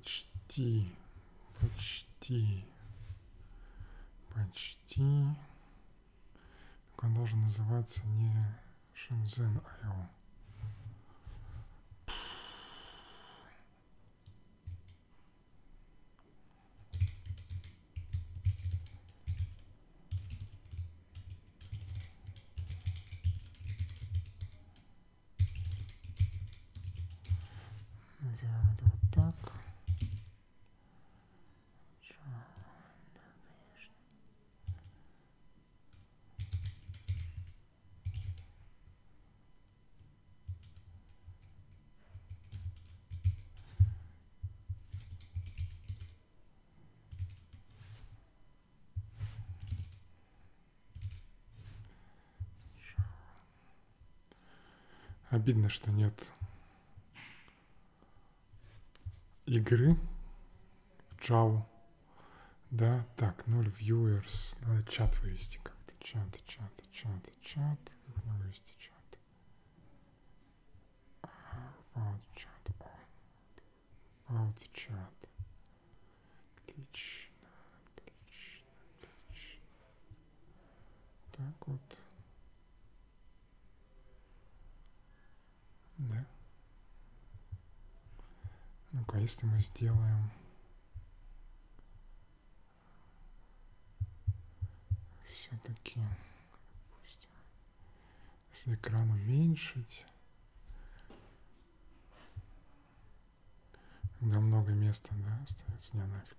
Почти. Почти. Почти. Так он должен называться не Shenzhen IO. Назовем это вот так. Java, да, конечно. Java. Обидно, что нет игры в Java. Да, так, 0 viewers. Надо чат вывести как-то. Чат, чат, чат, чат. Как мне вывести чат? А, About чат. О. About чат. Отлично, отлично, отлично. Так вот. Да. Ну-ка, если мы сделаем. Все-таки, допустим, если экран уменьшить, когда много места, да, остается, не нафиг.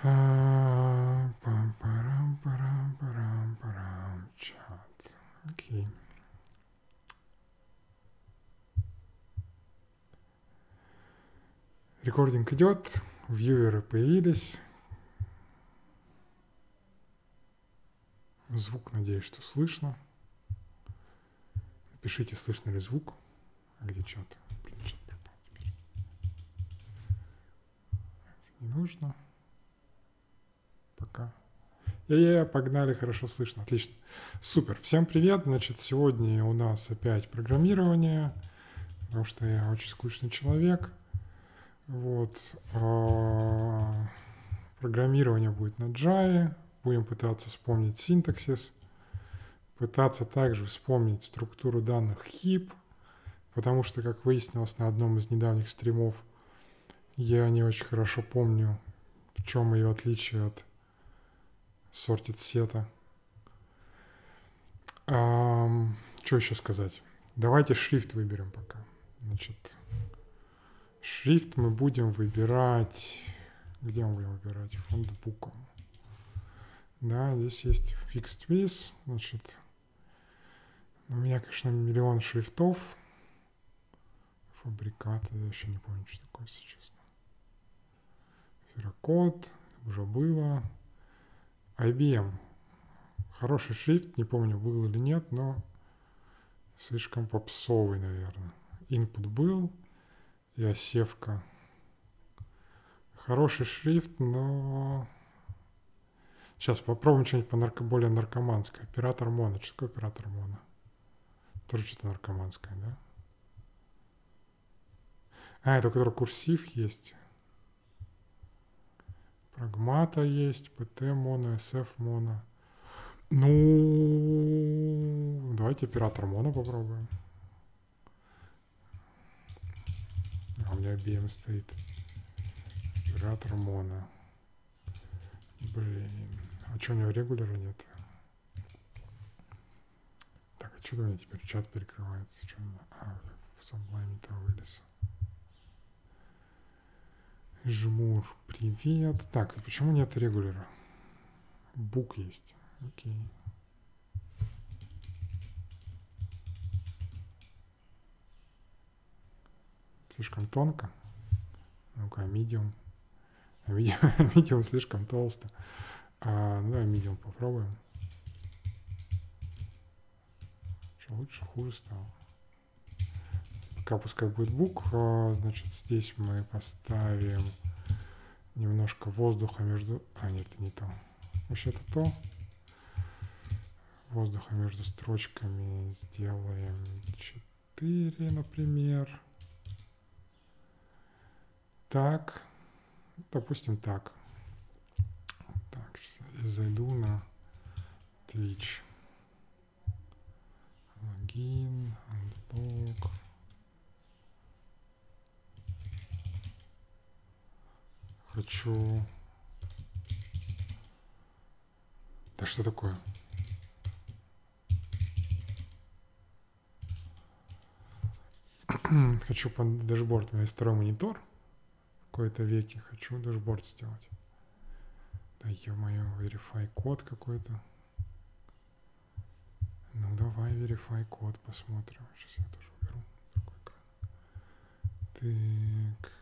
А, Рекординг идет, вьюеры появились. Звук, надеюсь, что слышно. Напишите, слышно ли звук. А где чат? Блин, чат пропал теперь. Не нужно. Пока. Я-я, погнали, хорошо слышно, отлично. Супер, всем привет. Значит, сегодня у нас опять программирование, потому что я очень скучный человек. Вот. а, Программирование будет на Java. Будем пытаться вспомнить синтаксис. Пытаться также вспомнить структуру данных heap, потому что, как выяснилось на одном из недавних стримов, я не очень хорошо помню, в чем ее отличие от сортит сета. что еще сказать? Давайте шрифт выберем пока. Значит, шрифт мы будем выбирать... Где мы будем выбирать? Фондбуком. Да, здесь есть fixed with, значит, у меня, конечно, миллион шрифтов. Фабрикат, я еще не помню, что такое, если честно. Ферокод, уже было. IBM. Хороший шрифт, не помню, был или нет, но слишком попсовый, наверное. Input был и осевка. Хороший шрифт, но... Сейчас попробуем что-нибудь по нарко... более наркоманское. Оператор моно. Что такое оператор моно? Тоже что-то наркоманское, да? А, это у которого курсив есть. Прагмата есть, ПТ моно, SF моно. Ну, давайте оператор моно попробуем. А у меня BM стоит. Оператор моно. Блин. А что у него регулера нет? Так, а что у меня теперь чат перекрывается? Что у меня? А, в Sublime то вылез. Жмур, привет. Так, почему нет регулера? Бук есть. Окей. Слишком тонко. Ну-ка. А medium, слишком толсто. А, ну, давай medium попробуем. Что лучше, хуже стало. Пока пускай будет бук. А, значит, здесь мы поставим немножко воздуха между... А, нет, не то. Вообще это то. воздуха между строчками сделаем 4, например. Так, допустим так. Так, зайду на Twitch. Логин, unlock. Хочу... Да что такое? хочу под дашборд. У меня есть второй монитор. Кои-то веки хочу дашборд сделать. Да ё-моё, verify code какой-то. Ну давай verify code посмотрим. Сейчас я тоже уберу такой экран. Так.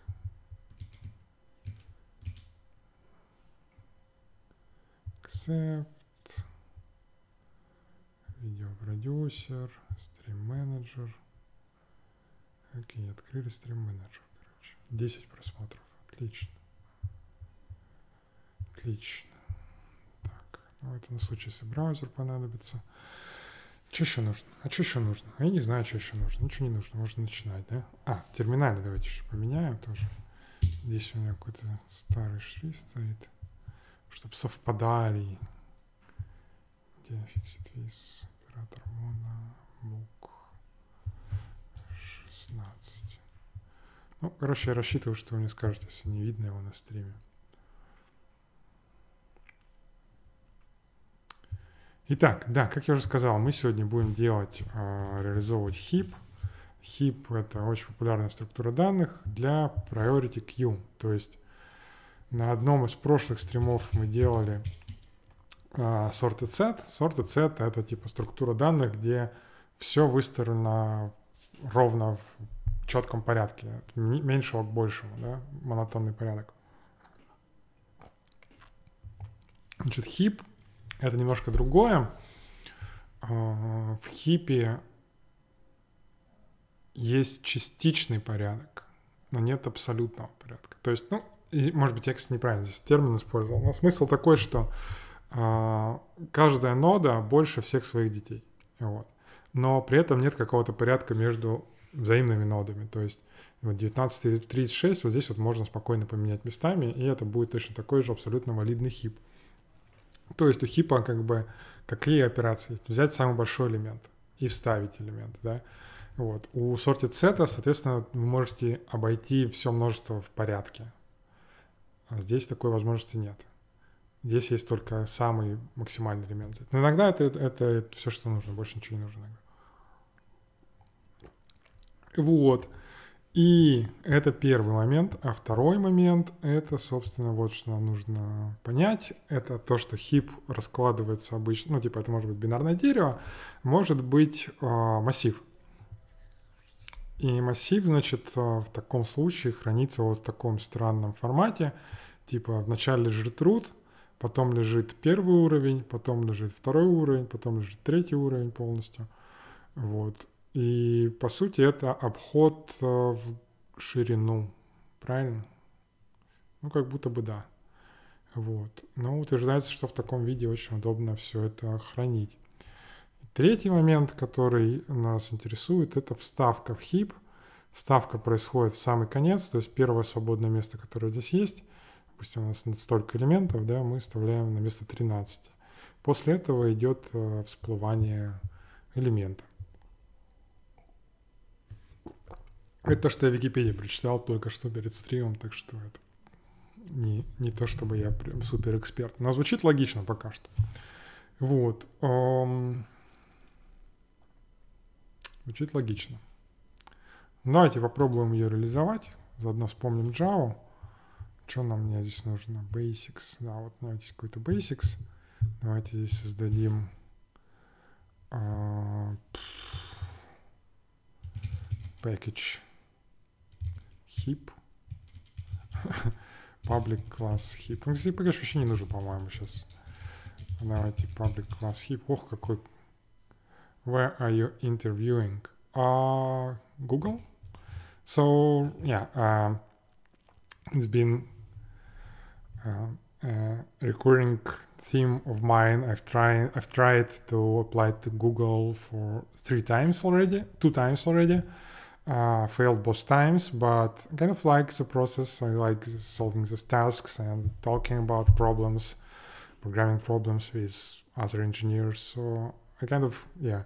Accept. Видеопродюсер. Стрим менеджер. Окей, открыли стрим менеджер, короче. 10 просмотров. Отлично. Отлично. Так, ну это на случай, если браузер понадобится. Что еще нужно? А что еще нужно? Я не знаю, что еще нужно. Ничего не нужно, можно начинать, да? А, терминале давайте еще поменяем тоже. Здесь у меня какой-то старый шрифт стоит, чтобы совпадали. Где фиксит вис, оператор моно, бук 16. Ну, короче, я рассчитываю, что вы мне скажете, если не видно его на стриме. Итак, да, как я уже сказал, мы сегодня будем делать, э, реализовывать HIP. HIP — это очень популярная структура данных для Priority Queue. То есть на одном из прошлых стримов мы делали Sorted Set. Sorted Set — это типа структура данных, где все выстроено ровно в четком порядке, от меньшего к большему, да, монотонный порядок. Значит, хип — это немножко другое. А, в хипе есть частичный порядок, но нет абсолютного порядка. То есть, ну, и, может быть, я, кстати, неправильно здесь термин использовал, но смысл такой, что э, каждая нода больше всех своих детей. Вот. Но при этом нет какого-то порядка между взаимными нодами. То есть вот 19 и 36 вот здесь вот можно спокойно поменять местами, и это будет точно такой же абсолютно валидный хип. То есть у хипа как бы какие операции? Взять самый большой элемент и вставить элемент, да. Вот. У sorted set, соответственно, вы можете обойти все множество в порядке. А здесь такой возможности нет. Здесь есть только самый максимальный элемент. Но иногда это, это, это все, что нужно, больше ничего не нужно. Вот. И это первый момент. А второй момент — это, собственно, вот что нам нужно понять. Это то, что хип раскладывается обычно, ну, типа, это может быть бинарное дерево, может быть э, массив. И массив, значит, а, в таком случае хранится вот в таком странном формате. Типа вначале лежит root, потом лежит первый уровень, потом лежит второй уровень, потом лежит третий уровень полностью. Вот. И по сути это обход э, в ширину, правильно? Ну, как будто бы да. Вот. Но утверждается, что в таком виде очень удобно все это хранить. Третий момент, который нас интересует, это вставка в хип. Вставка происходит в самый конец, то есть первое свободное место, которое здесь есть. Допустим, у нас столько элементов, да, мы вставляем на место 13. После этого идет э, всплывание элемента. Это то, что я в Википедии прочитал только что перед стримом, так что это не, не то, чтобы я прям супер эксперт. Но звучит логично пока что. Вот. Звучит логично. Давайте попробуем ее реализовать. Заодно вспомним Java. Что нам мне здесь нужно? Basics. Да, вот у какой-то Basics. Давайте здесь создадим uh, package hip. public class hip. Ну, здесь пока вообще не нужен, по-моему, сейчас. Давайте public class hip. Ох, какой... Where are you interviewing? Uh, Google? So, yeah, uh, it's been uh, uh, recurring theme of mine. I've tried I've tried to apply it to Google for three times already, two times already. Uh, failed both times, but kind of like the process. I like solving these tasks and talking about problems, programming problems with other engineers. So I kind of yeah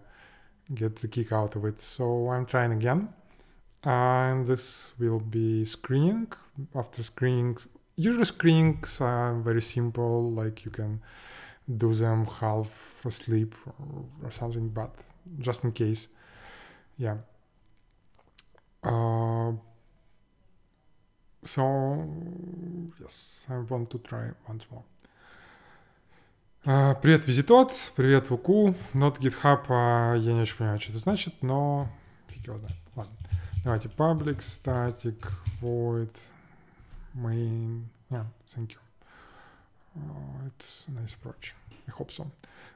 get the kick out of it. So I'm trying again, and this will be screening. After screening, usually screenings are very simple. Like you can do them half asleep or, or something, but just in case, yeah uh, so yes, I want to try once more. Uh, привет, Визитот, привет, Вуку. Not GitHub, uh, я не очень понимаю, что это значит, но фиг его знает. Ладно, давайте public static void main. Yeah, thank you. Uh, it's a nice approach. I hope so.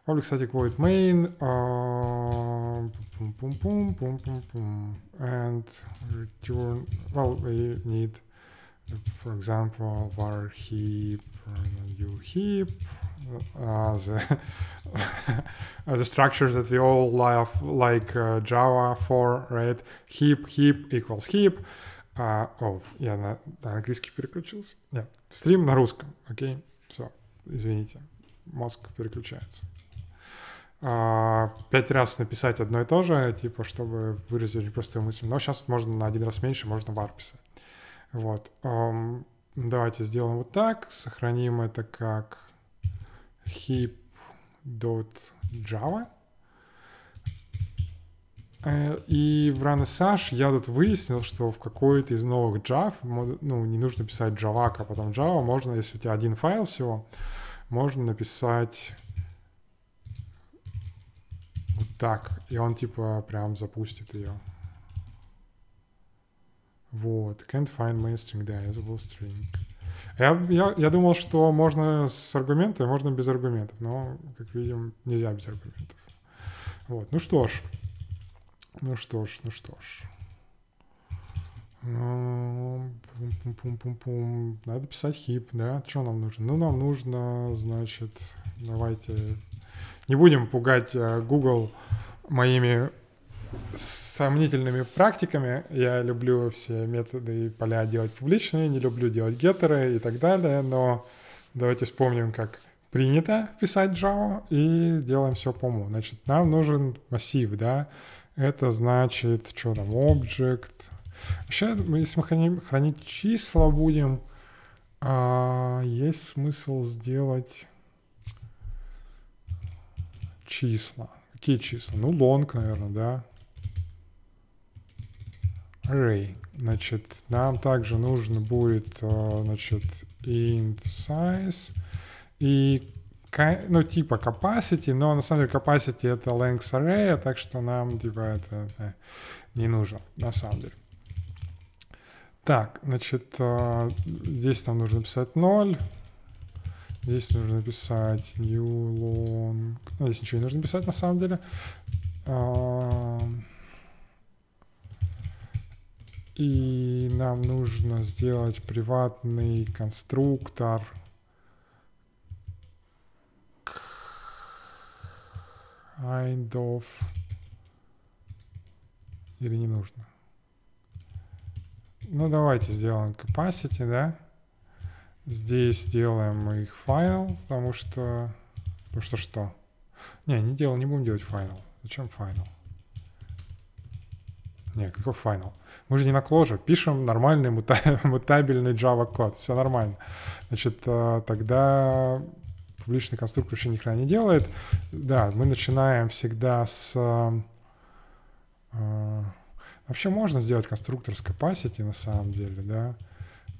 Public static void main, uh, boom, boom, boom, boom, boom, boom, and return, well, we need, for example, var heap, new heap, uh, the, the structures that we all love, like uh, Java for, right? Heap, heap equals heap. Uh, oh, я на, на английский переключился. Нет, стрим на русском, окей? Okay? Все, извините, мозг переключается. А, пять раз написать одно и то же, типа, чтобы выразить простую мысль. Но сейчас можно на один раз меньше, можно var писать. Вот. Давайте сделаем вот так. Сохраним это как heap.java. Э, и в RunSH я тут выяснил, что в какой-то из новых Java, ну, не нужно писать Java, а потом Java, можно, если у тебя один файл всего, можно написать вот так. И он типа прям запустит ее. Вот. Can't find main string, да, я забыл string. Я, я, я думал, что можно с аргументами, можно без аргументов, но, как видим, нельзя без аргументов. Вот, ну что ж. Ну что ж, ну что ж. Пум-пум-пум-пум. Надо писать хип, да? Что нам нужно? Ну, нам нужно, значит, давайте не будем пугать э, Google моими сомнительными практиками. Я люблю все методы и поля делать публичные, не люблю делать геттеры и так далее, но давайте вспомним, как принято писать Java и делаем все по уму. Значит, нам нужен массив, да, это значит, что там, object. Вообще, если мы храним, хранить числа будем, а, есть смысл сделать числа. Какие числа? Ну, long, наверное, да. Array. Значит, нам также нужно будет, э, значит, int size и ну, типа capacity, но на самом деле capacity это length array, так что нам, типа, это, это не нужно, на самом деле. Так, значит, э, здесь нам нужно писать 0. Здесь нужно писать new long. Ну, здесь ничего не нужно писать на самом деле. И нам нужно сделать приватный конструктор. Kind of. Или не нужно? Ну, давайте сделаем capacity, да? Здесь делаем их файл, потому что... Потому что что? Не, не делаем, не будем делать файл. Зачем файл? Не, какой файл? Мы же не на кложе. Пишем нормальный мута- мутабельный Java код. Все нормально. Значит, э, тогда публичный конструктор вообще ни хрена не делает. Да, мы начинаем всегда с... Э, вообще можно сделать конструктор с capacity на самом деле, да.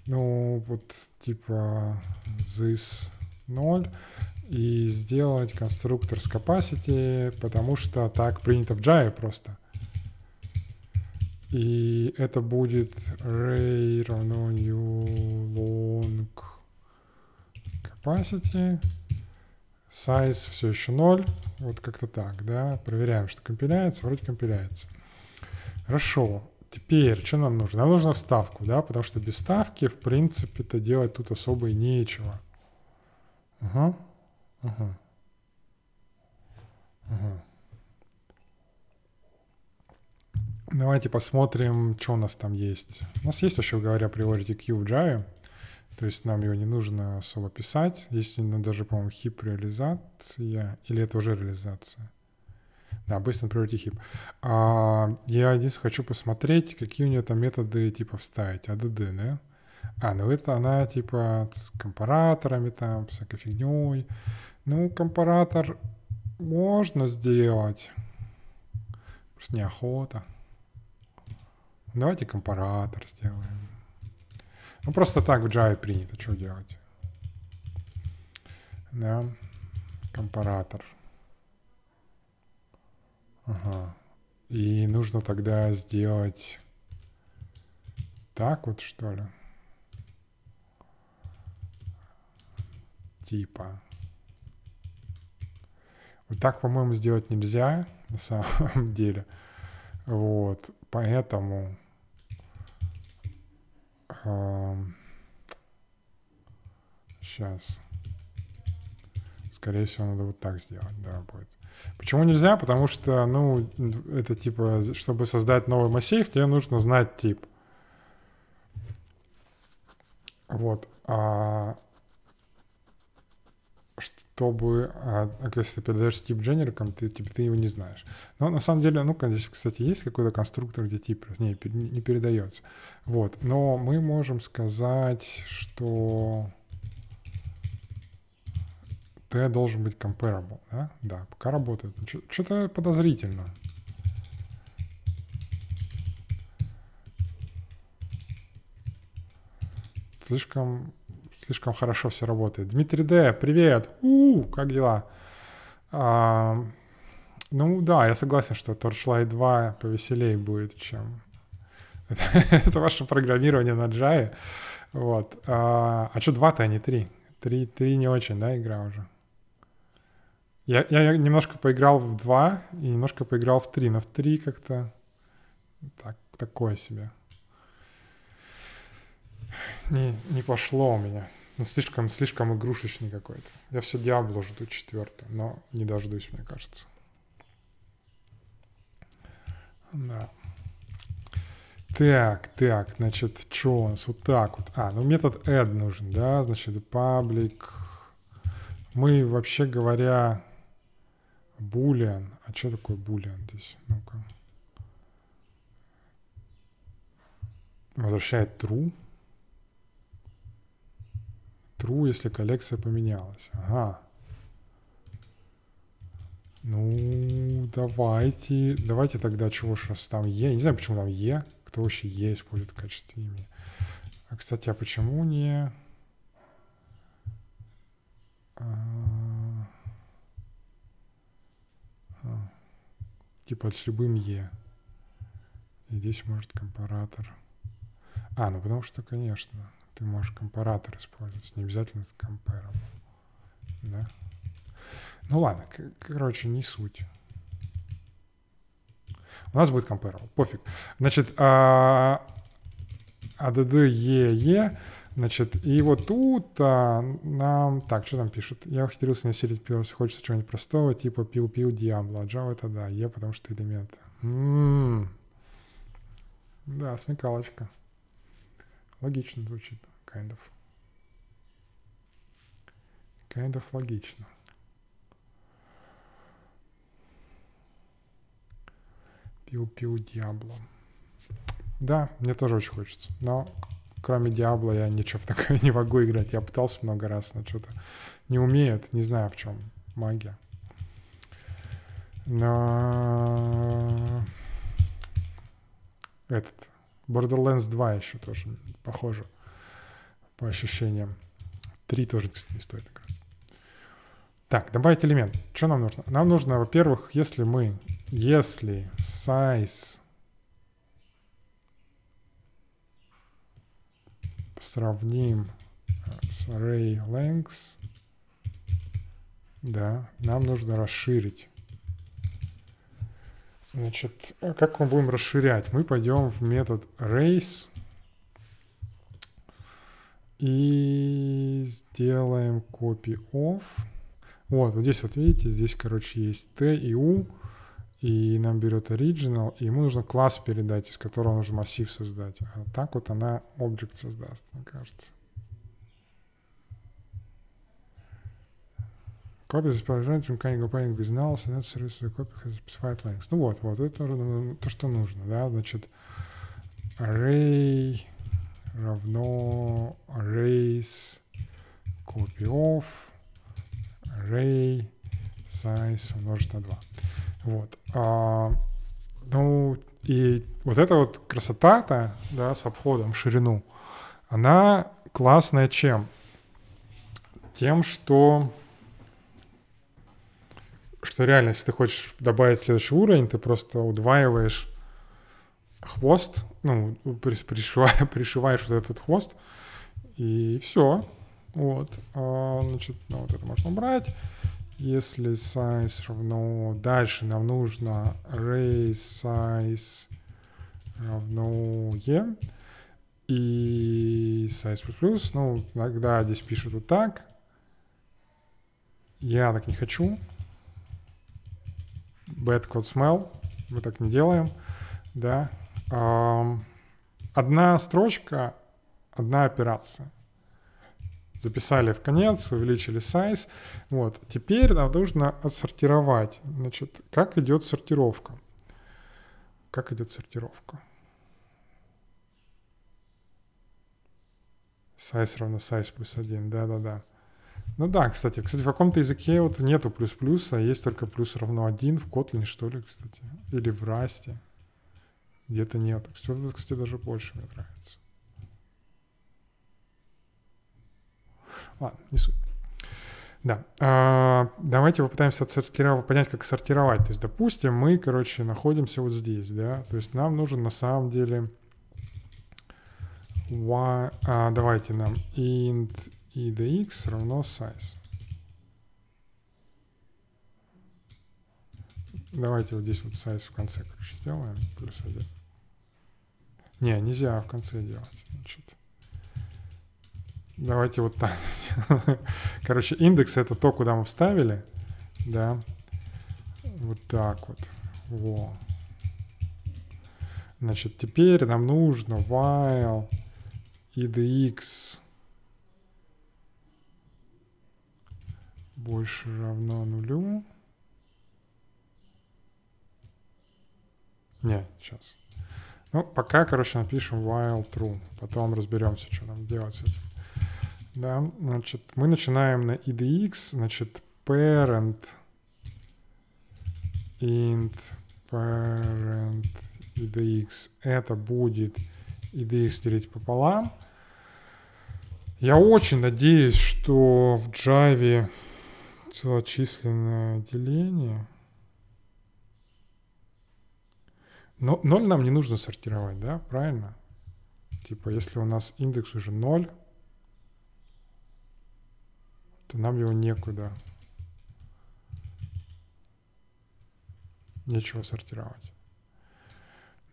Ну, вот типа this 0 и сделать конструктор с capacity, потому что так принято в Java просто. И это будет array равно new long capacity. Size все еще 0. Вот как-то так, да. Проверяем, что компиляется. Вроде компиляется. Хорошо. Теперь, что нам нужно? Нам нужно вставку, да, потому что без вставки, в принципе-то делать тут особо и нечего. Ага, Ага. Ага. Давайте посмотрим, что у нас там есть. У нас есть, вообще говоря, priority queue в Java. То есть нам его не нужно особо писать. Есть даже, по-моему, хип реализация. Или это уже реализация? Да, based on priority heap. А, я единственное хочу посмотреть, какие у нее там методы типа вставить. ADD, да? А, ну это она типа с компараторами там, всякой фигней. Ну, компаратор можно сделать. Просто неохота. Давайте компаратор сделаем. Ну, просто так в Java принято, что делать. Да, компаратор. Ага. И нужно тогда сделать так вот, что ли? Типа. Вот так, по-моему, сделать нельзя на самом деле. Вот, поэтому Сейчас. Скорее всего, надо вот так сделать, да, будет. Почему нельзя? Потому что, ну, это типа, чтобы создать новый массив, тебе нужно знать тип. Вот. А чтобы, а, если ты передаешь тип дженериком, ты, типа, ты его не знаешь. Но на самом деле, ну, здесь, кстати, есть какой-то конструктор, где тип не, не передается. Вот. Но мы можем сказать, что t должен быть comparable, да? Да, пока работает. Что-то подозрительно. Слишком слишком хорошо все работает. Дмитрий Д, привет! У, как дела? А, ну да, я согласен, что Torchlight 2 повеселее будет, чем... Это ваше программирование на Java. Вот. А, а что 2-то, а не 3? 3, 3 не очень, да, игра уже? Я, я немножко поиграл в 2 и немножко поиграл в 3, но в 3 как-то так, такое себе не, не пошло у меня. Ну, слишком, слишком игрушечный какой-то. Я все Диабло жду четвертый, но не дождусь, мне кажется. Да. Так, так, значит, что у нас? Вот так вот. А, ну метод add нужен, да, значит, public. Мы, вообще говоря, boolean. А что такое boolean здесь? Ну-ка. Возвращает true. True, если коллекция поменялась. Ага. Ну, давайте. Давайте тогда чего ж там Е. Не знаю, почему там Е. Кто вообще Е использует в качестве имени. А, кстати, а почему не... А. Типа с любым Е. И здесь может компаратор. А, ну потому что, конечно, ты можешь компаратор использовать, не обязательно с компаром. Да? Ну ладно, короче, не суть. У нас будет comparable, пофиг. Значит, а, ADD EE, значит, и вот тут а, нам... Так, что там пишут? Я ухитрился не осилить пилос, хочется чего-нибудь простого, типа пил-пил Diablo. А Java это да, E, потому что элементы. М-м-м. Да, смекалочка. Логично звучит. Kind of. Kind of логично. Пиу-пиу Диабло. Да, мне тоже очень хочется. Но кроме Диабло я ничего в такое не могу играть. Я пытался много раз, но что-то не умеет. Не знаю в чем магия. Но этот Borderlands 2 еще тоже похоже по ощущениям. Три тоже, кстати, не стоит играть. Так, добавить элемент. Что нам нужно? Нам нужно, во-первых, если мы, если size сравним с array length, да, нам нужно расширить Значит, а как мы будем расширять? Мы пойдем в метод raise и сделаем copy of. Вот, вот здесь вот видите, здесь, короче, есть T и U, и нам берет original, и ему нужно класс передать, из которого нужно массив создать. А так вот она объект создаст, мне кажется. Comparing with null, and that service the copy has specified length. Ну вот, вот, это то, что нужно, да, значит, array равно arrays copy of array size умножить на 2. Вот. А, ну, и вот эта вот красота-то, да, с обходом в ширину, она классная чем? Тем, что что реально, если ты хочешь добавить следующий уровень, ты просто удваиваешь хвост, ну, пришиваешь, пришиваешь вот этот хвост, и все. Вот. А, значит, ну, вот это можно убрать. Если size равно... Дальше нам нужно array size равно e. И size плюс плюс. Ну, иногда здесь пишут вот так. Я так не хочу. Bad code smell. Мы так не делаем. Да. Одна строчка, одна операция записали в конец, увеличили size. Вот. Теперь нам нужно отсортировать. Значит, как идет сортировка? Как идет сортировка? Size равно size плюс 1, да-да-да. Ну да, кстати, кстати, в каком-то языке вот нету плюс-плюса, есть только плюс равно 1 в Kotlin, что ли, кстати. Или в Rust. Где-то нет. Что-то, кстати, даже больше мне нравится. Ладно, не суть. Да. А, давайте попытаемся отсортировать, понять, как сортировать. То есть, допустим, мы, короче, находимся вот здесь, да. То есть нам нужен на самом деле y, а, давайте нам int idx равно size. Давайте вот здесь вот size в конце, короче, сделаем. Плюс один. Не, нельзя в конце делать. Значит, Давайте вот так. Короче, индекс это то, куда мы вставили. Да. Вот так вот. Во. Значит, теперь нам нужно while idx больше равно нулю. Не, сейчас. Ну, пока, короче, напишем while true. Потом разберемся, что нам делать с этим. Да, значит, мы начинаем на idx, значит, parent int parent idx, это будет idx делить пополам. Я очень надеюсь, что в Java целочисленное деление. Но 0 нам не нужно сортировать, да, правильно? Типа, если у нас индекс уже 0, то нам его некуда. Нечего сортировать.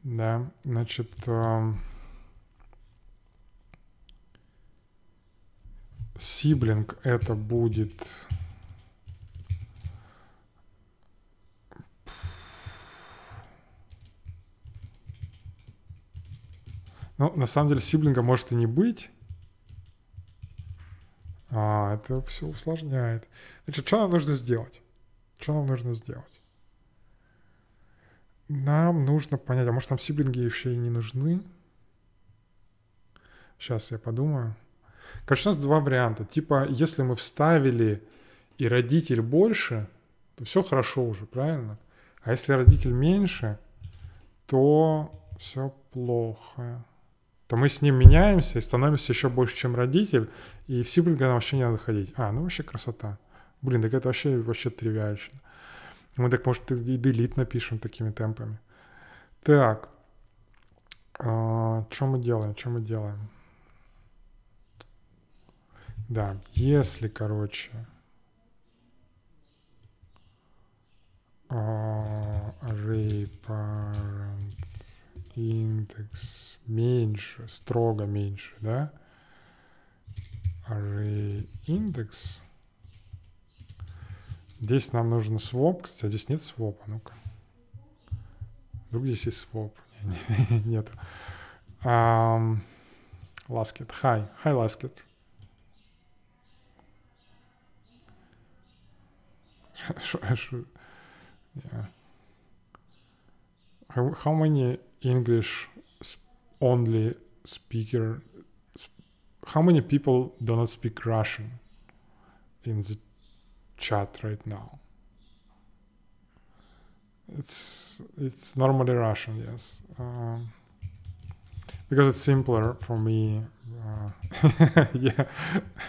Да, значит, сиблинг это будет Ну, на самом деле, сиблинга может и не быть, а, это все усложняет. Значит, что нам нужно сделать? Что нам нужно сделать? Нам нужно понять, а может нам сиблинги еще и не нужны? Сейчас я подумаю. Короче, у нас два варианта. Типа, если мы вставили и родитель больше, то все хорошо уже, правильно? А если родитель меньше, то все плохо то мы с ним меняемся и становимся еще больше, чем родитель, и в сиблинга нам вообще не надо ходить. А, ну вообще красота. Блин, так это вообще, вообще тривиально. Мы так, может, и делит напишем такими темпами. Так, а, что мы делаем, что мы делаем? Да, если, короче, array parent индекс меньше, строго меньше, да? Array индекс Здесь нам нужен своп. Кстати, а здесь нет свопа. Ну-ка. Вдруг здесь есть своп. Нет. Lasket. Hi. Yeah. How, how many English only speaker how many people do not speak Russian in the chat right now? It's it's normally Russian, yes, um, because it's simpler for me. Uh, yeah,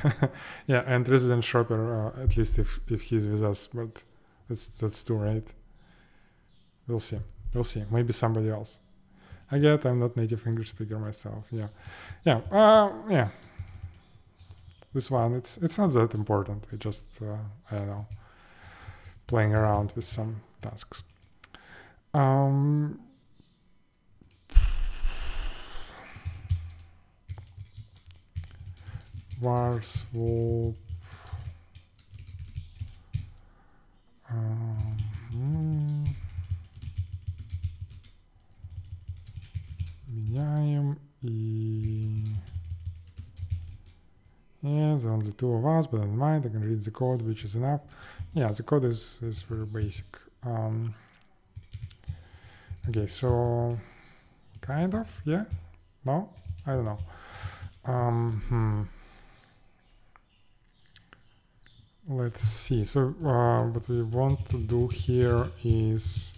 yeah, and resident shopper, uh, at least if if he's with us, but that's that's too right. We'll see. We'll see. Maybe somebody else. I get I'm not native English speaker myself. Yeah, yeah, uh, yeah. This one, it's it's not that important. We just uh, I don't know, playing around with some tasks. Um, var swap. Um, меняем и yeah, there's only two of us, but never mind. I can read the code, which is enough. Yeah, the code is is very basic. Um, okay, so kind of, yeah, no, I don't know. Um, hmm. Let's see. So uh, what we want to do here is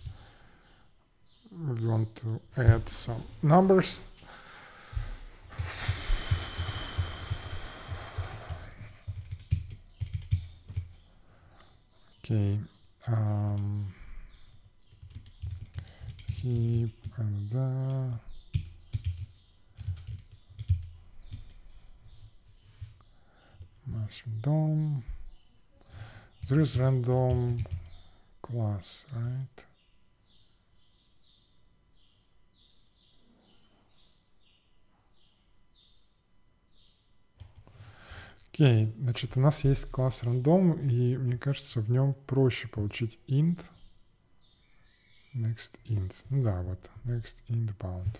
we want to add some numbers. Okay. Um, keep and the mass random. There is random class, right? Окей, okay. значит, у нас есть класс random, и мне кажется, в нем проще получить int. Next int. Ну да, вот. Next int bound.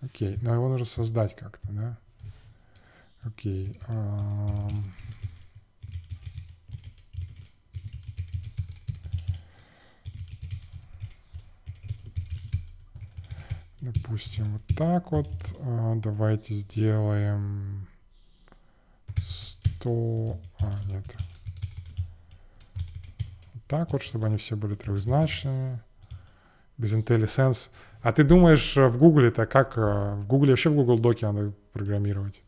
Окей, okay. но его нужно создать как-то, да? Окей. Okay. Um... Допустим, вот так вот. Uh, давайте сделаем 100... А, нет. Так вот, чтобы они все были трехзначными. Без IntelliSense. А ты думаешь, в Гугле-то как? В Гугле вообще в Google Доке надо программировать?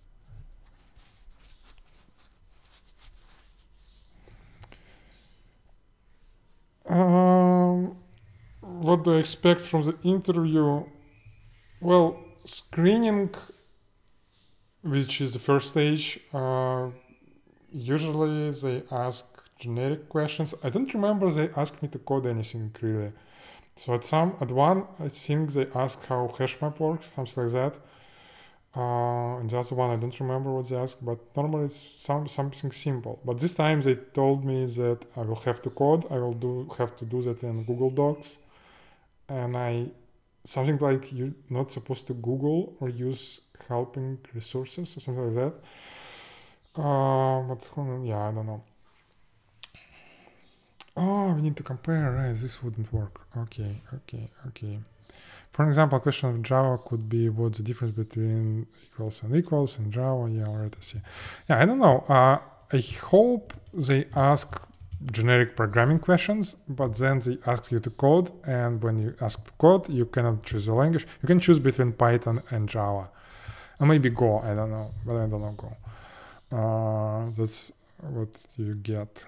Um, what do I expect from the interview? Well, screening, which is the first stage, uh, usually they ask generic questions. I don't remember they asked me to code anything really. So at some at one I think they asked how HashMap works, something like that. Uh, and the other one I don't remember what they asked, but normally it's some something simple. But this time they told me that I will have to code. I will do have to do that in Google Docs, and I something like you're not supposed to Google or use helping resources or something like that. Uh, but yeah, I don't know. Oh, we need to compare, right? This wouldn't work. Okay, okay, okay. For example, a question of Java could be what's the difference between equals and equals in Java? Yeah, alright, I see. Yeah, I don't know. Uh, I hope they ask generic programming questions, but then they ask you to code, and when you ask to code, you cannot choose the language. You can choose between Python and Java, and maybe Go. I don't know, but I don't know Go. Uh, that's what you get.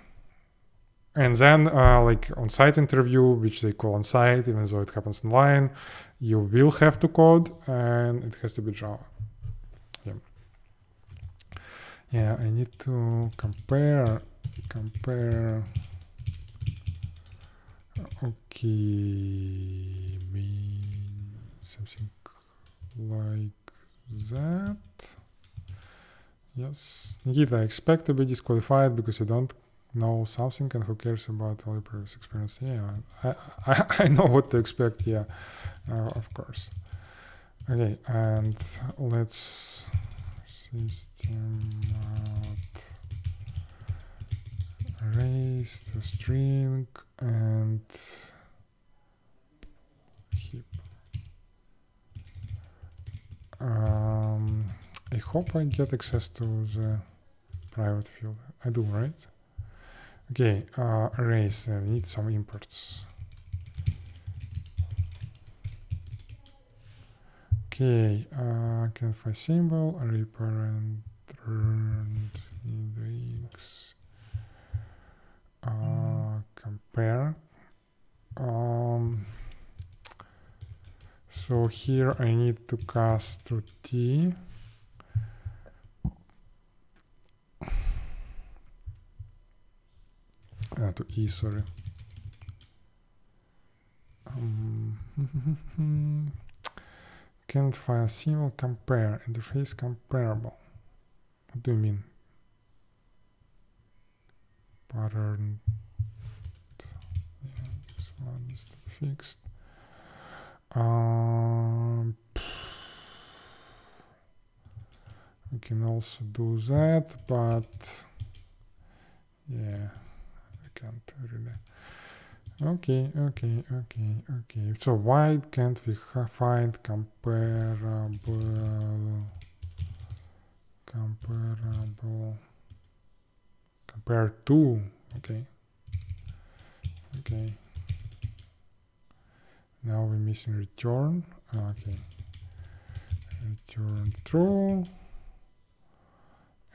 And then, uh, like on site interview, which they call on site, even though it happens online, you will have to code and it has to be Java. Yeah. Yeah, I need to compare, compare. Okay, something like that. Yes, Nikita, I expect to be disqualified because you don't know something and who cares about all your previous experience. Yeah, I, I, I know what to expect. Yeah, uh, of course. Okay, and let's system out raise to string and heap. Um, I hope I get access to the private field. I do, right? Okay, uh, arrays, uh, we need some imports. Okay, uh, can find symbol, array parent, turned in x, uh, compare. Um, so here I need to cast to t. Uh, to e, sorry. Um, can't find symbol compare interface comparable. What do you mean? Pattern. Yeah, this one is fixed. Um, we can also do that, but yeah, can't. Okay, okay, okay, okay. So why can't we find comparable, comparable, compare to? Okay, okay. Now we're missing return. Okay, return true.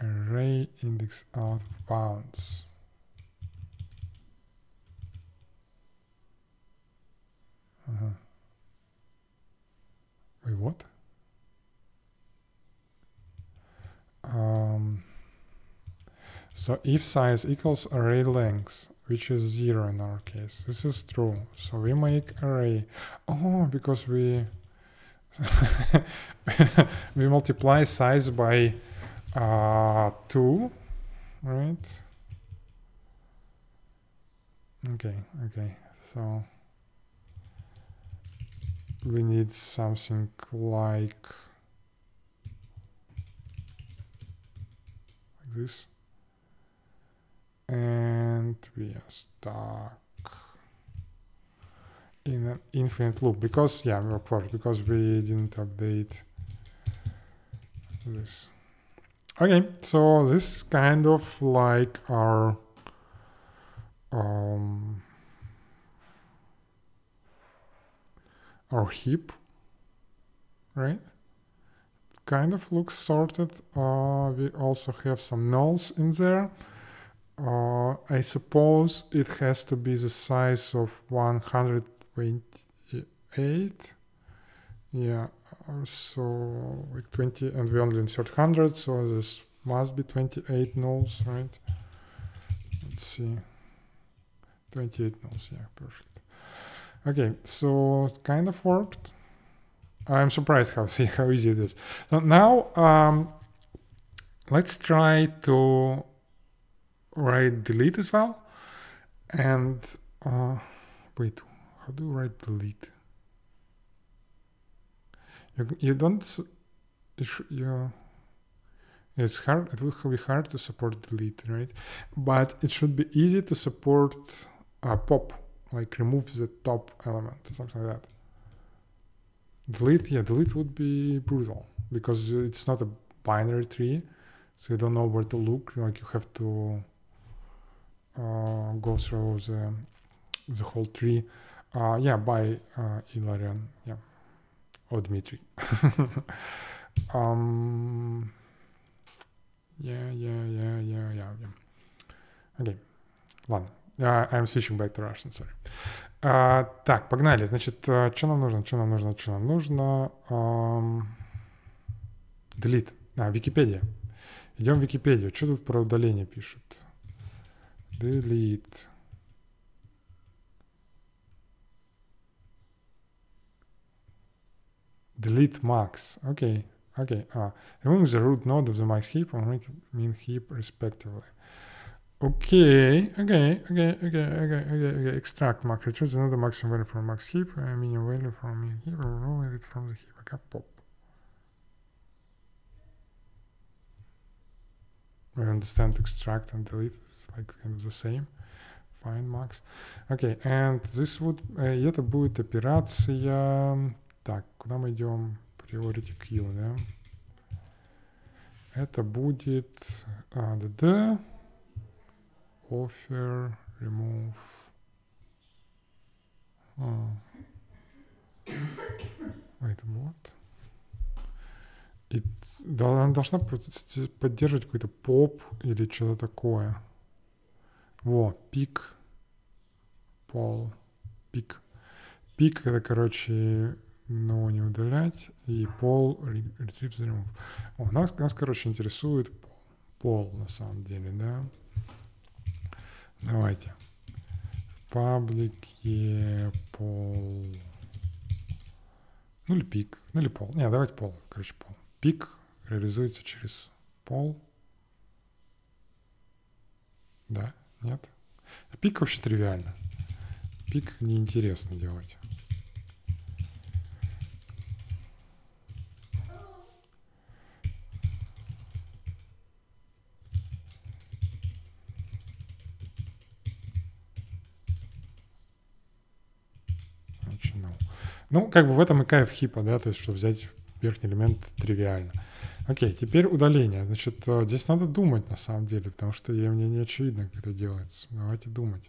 Array index out of bounds. Uh -huh. Wait, what? Um, so if size equals array length, which is zero in our case, this is true. So we make array. Oh, because we we multiply size by uh, two, right? Okay, okay. So we need something like like this. And we are stuck in an infinite loop because yeah of course because we didn't update this. Okay so this is kind of like our um our heap, right? Kind of looks sorted. Uh, we also have some nulls in there. Uh, I suppose it has to be the size of 128. Yeah, so like 20, and we only insert 100, so this must be 28 nulls, right? Let's see. 28 nulls, yeah, perfect. Okay, so it kind of worked. I'm surprised how see how easy it is. So now um, let's try to write delete as well. And uh, wait, how do you write delete? You, you don't you it's hard it will be hard to support delete right but it should be easy to support uh, pop like remove the top element or something like that. Delete, yeah, delete would be brutal because it's not a binary tree, so you don't know where to look. Like you have to uh, go through the the whole tree. Uh, yeah, by uh, Ilarion, yeah, or Dmitry. um, yeah, yeah, yeah, yeah, yeah, yeah. Okay, ладно. Uh, I'm switching back to Russian, sorry. Uh, так, погнали. Значит, uh, что нам нужно? Что нам нужно? Что нам нужно? Um, delete. А, Википедия. Идем в Википедию. Что тут про удаление пишут? Delete. Delete max. Okay. Okay. Uh, remove the root node of the max heap and main heap respectively. Okay, okay, okay, okay, okay, okay, okay. Extract max. I choose another maximum value from max heap, a minimum value from min heap, or remove it from the heap. Okay, pop. I understand extract and delete is like kind of the same. Find max. Okay, and this would... И это будет операция... Так, куда мы идем? Priority queue, да? Это будет... А, да, да Offer remove а. wait what И да, она должна поддерживать какой-то поп или что-то такое. Во, пик, пол, пик. Пик это, короче, но не удалять. И пол, retrieve remove. О, нас, нас, короче, интересует пол, на самом деле, да. Давайте. Паблике пол. Ну или пик. Ну или пол. Не, давайте пол. Короче, пол. Пик реализуется через пол. Да? Нет? Пик вообще тривиально. Пик неинтересно делать. Ну, как бы в этом и кайф хипа, да, то есть, что взять верхний элемент тривиально. Окей, теперь удаление. Значит, э, здесь надо думать на самом деле, потому что мне не очевидно, как это делается. Давайте думать.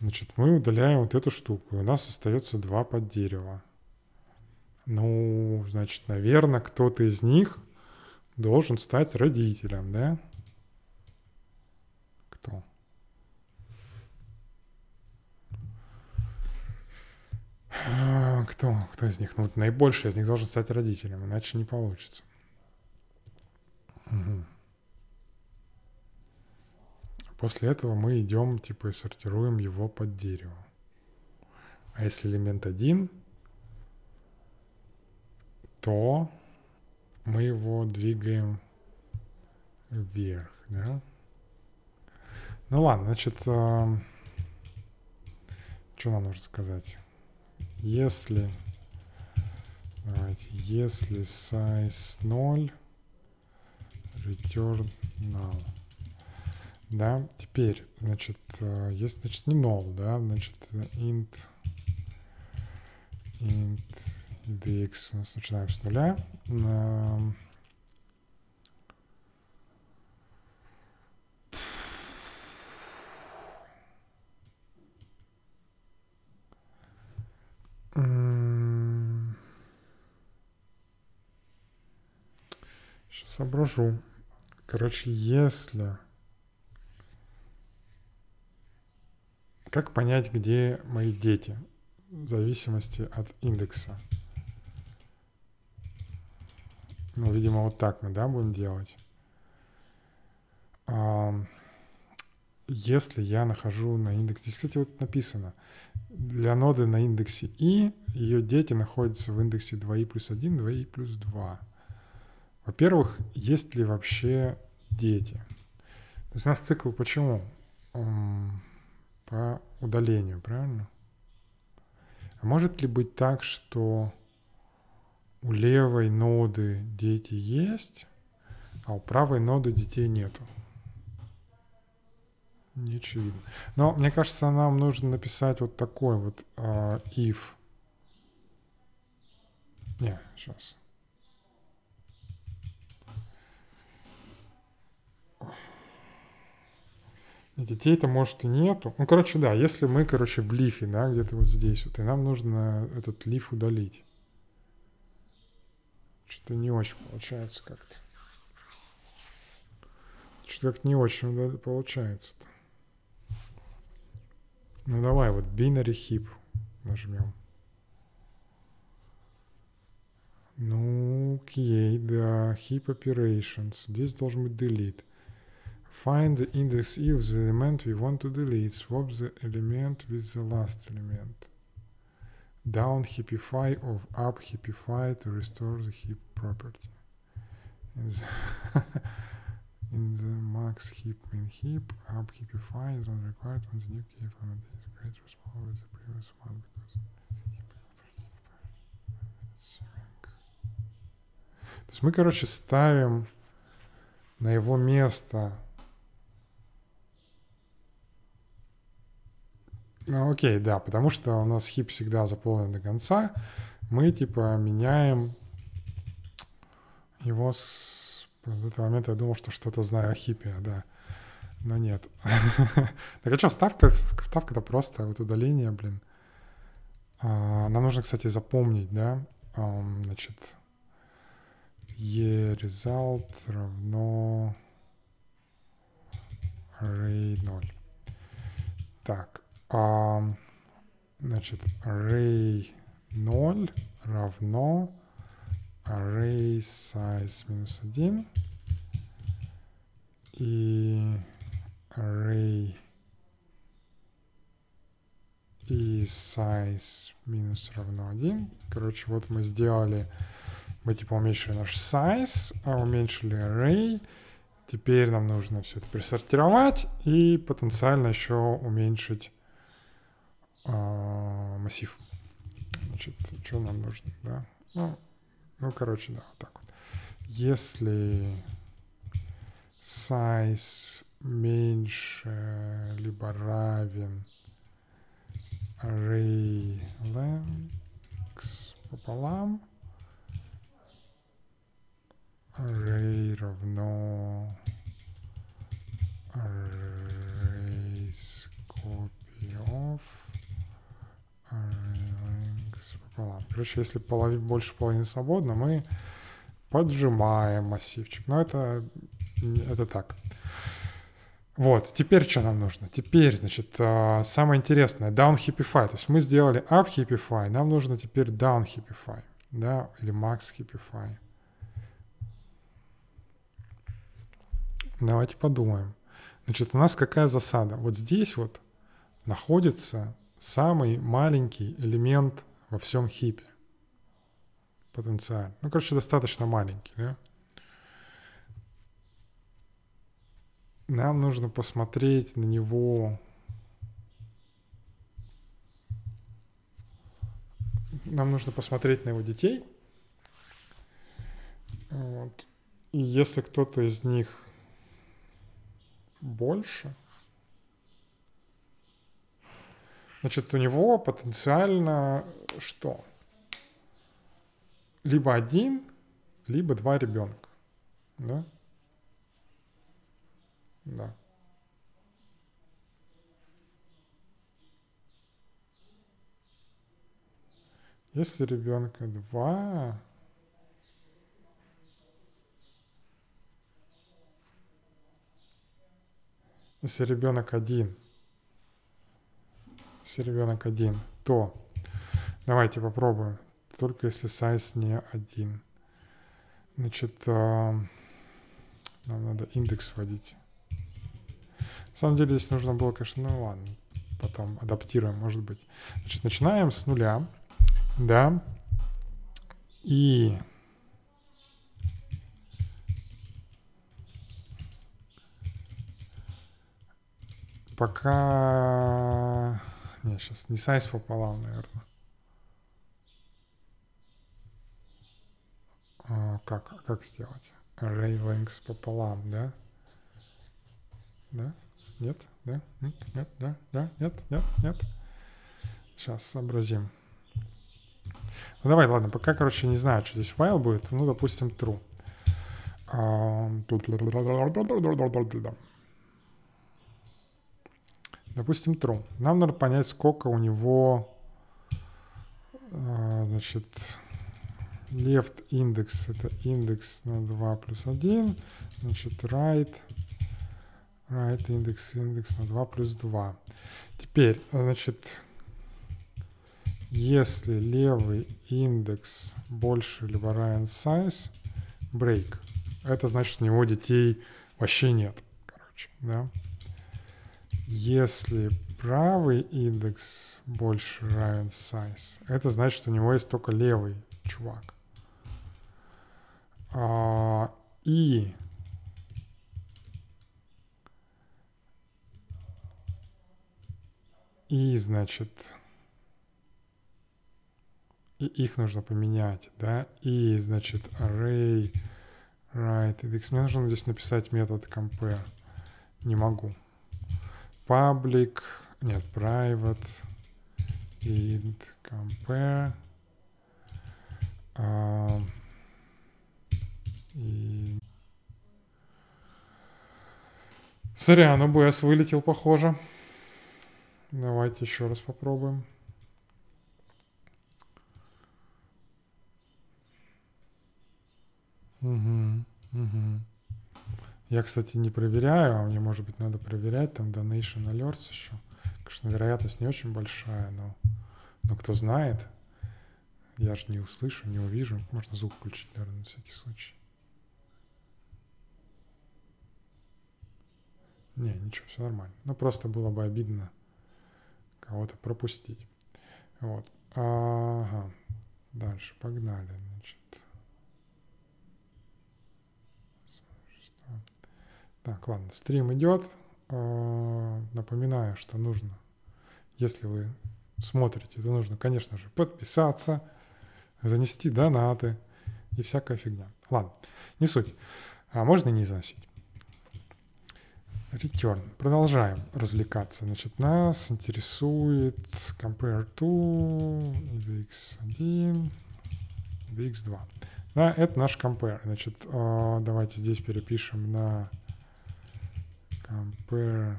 Значит, мы удаляем вот эту штуку, у нас остается два под дерево. Ну, значит, наверное, кто-то из них должен стать родителем, да? Кто? Кто? Кто из них? Ну, наибольший из них должен стать родителем, иначе не получится. Угу. После этого мы идем, типа, и сортируем его под дерево. А если элемент один, то мы его двигаем вверх, да? Ну ладно, значит, э, что нам нужно сказать? Если давайте, если size 0 return null. Да теперь значит э, есть значит не null да значит int int dx у нас начинаем с нуля Сейчас соображу. Короче, если... Как понять, где мои дети? В зависимости от индекса. Ну, видимо, вот так мы, да, будем делать. Если я нахожу на индексе... Здесь, кстати, вот написано. Для ноды на индексе i ее дети находятся в индексе 2i плюс 1, 2i плюс 2. Во-первых, есть ли вообще дети? То есть у нас цикл почему? По удалению, правильно? А может ли быть так, что у левой ноды дети есть, а у правой ноды детей нету? Не очевидно. Но мне кажется, нам нужно написать вот такой вот uh, if. Не, сейчас. Детей-то, может, и нету. Ну, короче, да, если мы, короче, в лифе, да, где-то вот здесь вот, и нам нужно этот лиф удалить. Что-то не очень получается как-то. Что-то как-то не очень получается-то. Ну, давай, вот binary heap нажмем. Ну, окей, да, heap operations. Здесь должен быть delete. Find the index e of the element we want to delete. Swap the element with the last element. Down heapify of up heapify to restore the heap property. In the max heap min heap up heapify is not required when the new key format is greater or smaller with the previous one because то есть мы, короче, ставим на его место Ну, окей, да, потому что у нас хип всегда заполнен до конца. Мы, типа, меняем его с... В этот момент я думал, что что-то знаю о хипе, да. Но нет. Так а что, вставка? Вставка-то просто вот удаление, блин. А, нам нужно, кстати, запомнить, да, значит, e result равно array 0. Так, значит, array 0 равно array size минус 1 и array и size минус равно 1. Короче, вот мы сделали, мы типа уменьшили наш size, а уменьшили array. Теперь нам нужно все это присортировать и потенциально еще уменьшить а, массив. Значит, что нам нужно, да? Ну, ну, короче, да, вот так вот. Если size меньше либо равен array length пополам, array равно array copy of пополам. Короче, если половина, больше половины свободно, мы поджимаем массивчик. Но это, это так. Вот, теперь что нам нужно? Теперь, значит, а, самое интересное, down heapify. То есть мы сделали up heapify, нам нужно теперь down heapify, да, или max heapify. Давайте подумаем. Значит, у нас какая засада? Вот здесь вот находится самый маленький элемент во всем хипе. Потенциально. Ну, короче, достаточно маленький, да? Нам нужно посмотреть на него нам нужно посмотреть на его детей. Вот. И если кто-то из них больше, Значит, у него потенциально что? Либо один, либо два ребенка. Да? Да. Если ребенка два, если ребенок один – если ребенок один, то давайте попробуем. Только если сайз не один. Значит, э, нам надо индекс вводить. На самом деле здесь нужно было, конечно, ну ладно, потом адаптируем, может быть. Значит, начинаем с нуля, да, и пока не, сейчас не сайз пополам, наверное. А, как, как сделать? Array length пополам, да? Да? Нет? Да? Нет? Да? Да? Нет? Нет? Нет? Сейчас сообразим. Ну давай, ладно, пока, короче, не знаю, что здесь файл будет. Ну, допустим, true. Тут Допустим, true. Нам надо понять, сколько у него, а, значит, left индекс. Это индекс на 2 плюс 1. Значит, right, right индекс, индекс на 2 плюс 2. Теперь, значит, если левый индекс больше либо равен size, break. Это значит, у него детей вообще нет. Короче, да. Если правый индекс больше равен size, это значит, что у него есть только левый чувак. А, и и значит и их нужно поменять, да, и, значит, array, right, index. Мне нужно здесь написать метод compare. Не могу. Public, нет, private, int compare. Uh, и... Сорян, OBS вылетел, похоже. Давайте еще раз попробуем. Угу, угу. Я, кстати, не проверяю, а мне, может быть, надо проверять, там Donation Alerts еще. Конечно, вероятность не очень большая, но, но кто знает, я же не услышу, не увижу. Можно звук включить, наверное, на всякий случай. Не, ничего, все нормально. Ну, просто было бы обидно кого-то пропустить. Вот. Ага. Дальше, погнали, значит. Так, ладно, стрим идет. А, напоминаю, что нужно, если вы смотрите, то нужно, конечно же, подписаться, занести донаты и всякая фигня. Ладно, не суть. А можно не заносить. Return. Продолжаем развлекаться. Значит, нас интересует compare to vx1, vx2. Да, это наш compare. Значит, а, давайте здесь перепишем на compare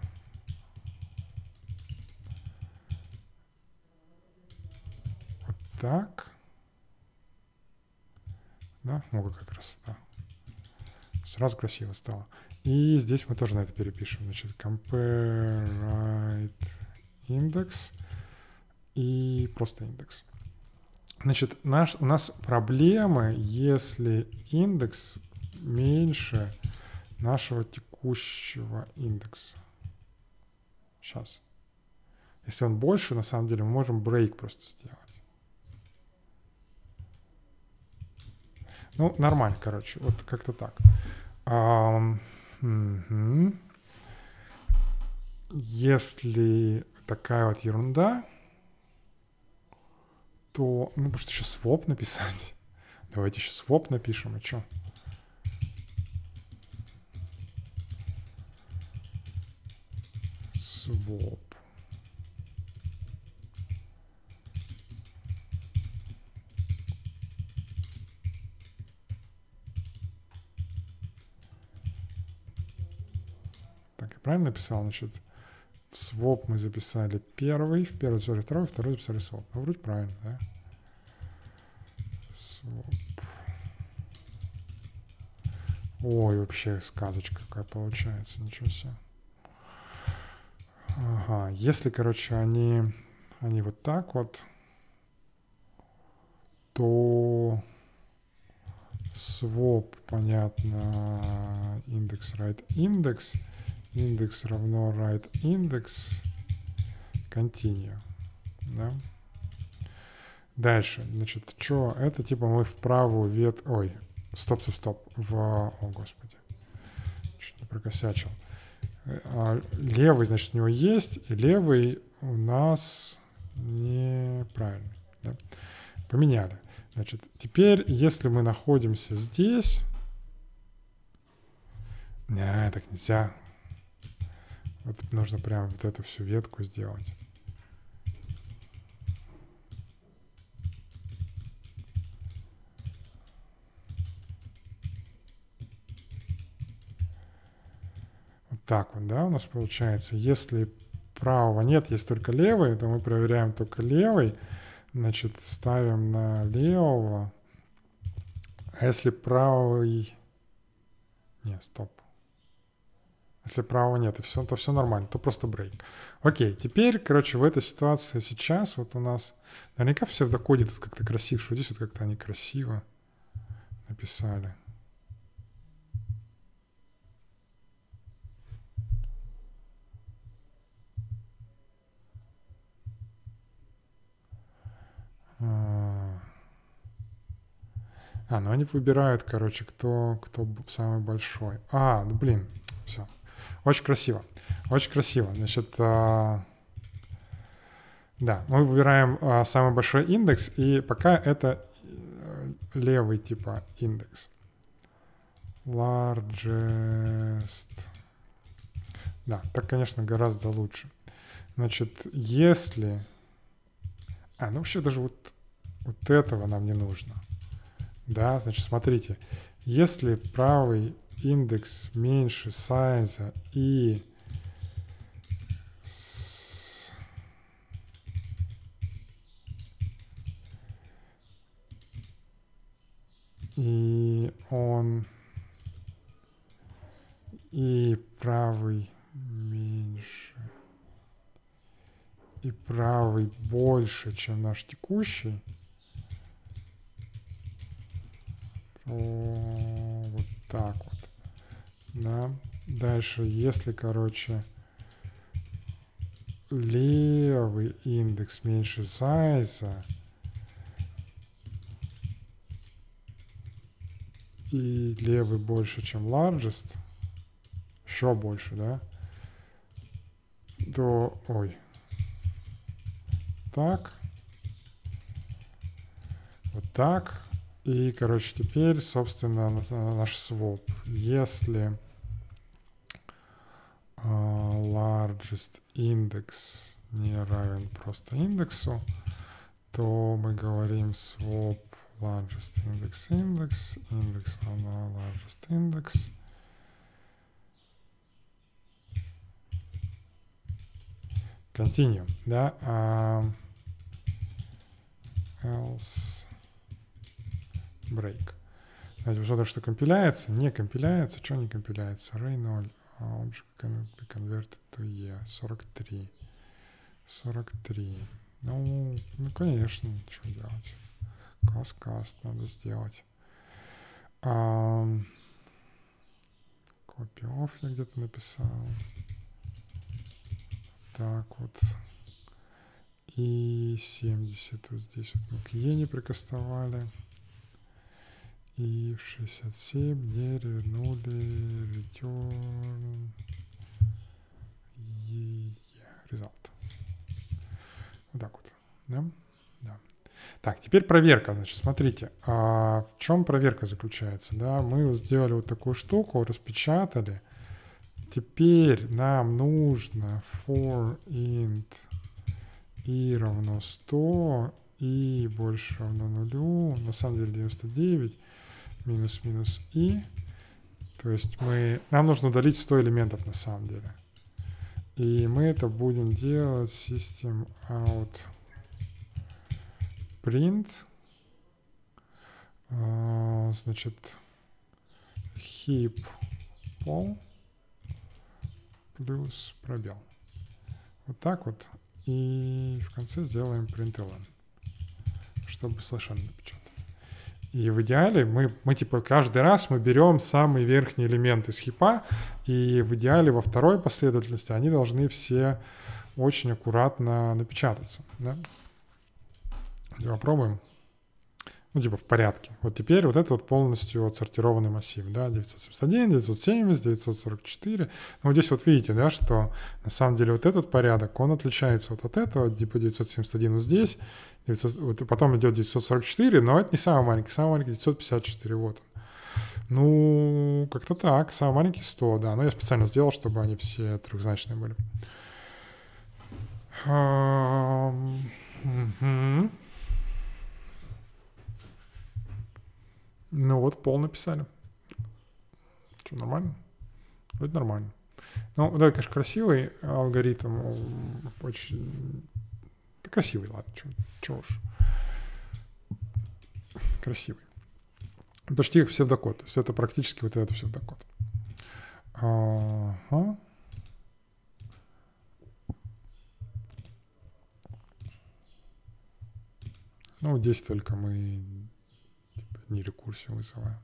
вот так. Да, ну как раз, да. Сразу красиво стало. И здесь мы тоже на это перепишем. Значит, compare right index и просто индекс. Значит, наш, у нас проблема, если индекс меньше нашего текущего индекса. Сейчас. Если он больше, на самом деле, мы можем break просто сделать. Ну, нормально, короче, вот как-то так. Um, угу. Если такая вот ерунда, то, ну, просто еще своп написать. Давайте еще своп напишем, а что? Своп. Так, я правильно написал? Значит, в своп мы записали первый, в первый записали второй, второй записали своп. Ну, вроде правильно, да? Своп. Ой, вообще сказочка какая получается, ничего себе. Ага, если, короче, они, они вот так вот, то своп, понятно, индекс right индекс, индекс равно right индекс, continue, да? Дальше, значит, что? Это типа мы в правую вет... Ой, стоп, стоп, стоп. В... О, господи. Не прокосячил. А левый, значит, у него есть, и левый у нас неправильный. Да? Поменяли. Значит, теперь, если мы находимся здесь... Не, так нельзя. Вот нужно прям вот эту всю ветку сделать. Так вот, да, у нас получается. Если правого нет, есть только левый, то мы проверяем только левый. Значит, ставим на левого. А если правый... Не, стоп. Если правого нет, и все, то все нормально, то просто брейк. Окей, теперь, короче, в этой ситуации сейчас вот у нас... Наверняка все в докоде тут как-то красиво, что здесь вот как-то они красиво написали. А, ну они выбирают, короче, кто, кто самый большой. А, ну блин, все. Очень красиво. Очень красиво. Значит, а... Да, мы выбираем а, самый большой индекс, и пока это э, левый типа индекс. Largest. Да, так, конечно, гораздо лучше. Значит, если... А, ну вообще даже вот, вот этого нам не нужно. Да, значит, смотрите. Если правый индекс меньше сайза и и он и правый меньше и правый больше, чем наш текущий, то вот так вот. Да. Дальше, если, короче, левый индекс меньше сайза, и левый больше, чем largest, еще больше, да, то, ой, так, вот так, и, короче, теперь, собственно, наш своп. Если uh, largest index не равен просто индексу, то мы говорим swap largest index index, index равно largest index. Continue, да, uh, else break. Знаете, что-то, что компиляется, не компиляется, что не компиляется? Array 0, object cannot be converted to E, 43. 43. Ну, ну, конечно, что делать? Класс каст надо сделать. Um, copy off я где-то написал. Так вот. И 70 вот здесь вот мы к Е не прикастовали. И в 67 мне вернули return e, result. Вот так вот. Да? Да. Так, теперь проверка. Значит, смотрите, а в чем проверка заключается? Да, мы сделали вот такую штуку, распечатали. Теперь нам нужно for int i равно 100 и больше равно нулю, на самом деле 99 минус минус и. То есть мы, нам нужно удалить 100 элементов на самом деле. И мы это будем делать system out print. Uh, значит, heap pol плюс пробел. Вот так вот. И в конце сделаем println, чтобы совершенно напечатать. И в идеале мы, мы типа каждый раз мы берем самый верхний элемент из хипа, и в идеале во второй последовательности они должны все очень аккуратно напечататься. Да? Попробуем ну, типа в порядке. Вот теперь вот это вот полностью отсортированный массив, да, 971, 970, 944. Ну, вот здесь вот видите, да, что на самом деле вот этот порядок, он отличается вот от этого, типа 971 вот здесь, 900, вот, потом идет 944, но это не самый маленький, самый маленький 954, вот он. Ну, как-то так, самый маленький 100, да, но я специально сделал, чтобы они все трехзначные были. Угу. Ну вот, пол написали. Что, нормально? Вроде нормально. Ну, да, конечно, красивый алгоритм. Очень... Да, красивый, ладно, чего уж. Красивый. Почти как псевдокод. То есть это практически вот это псевдокод. Ага. Ну, здесь только мы не рекурсию вызываем.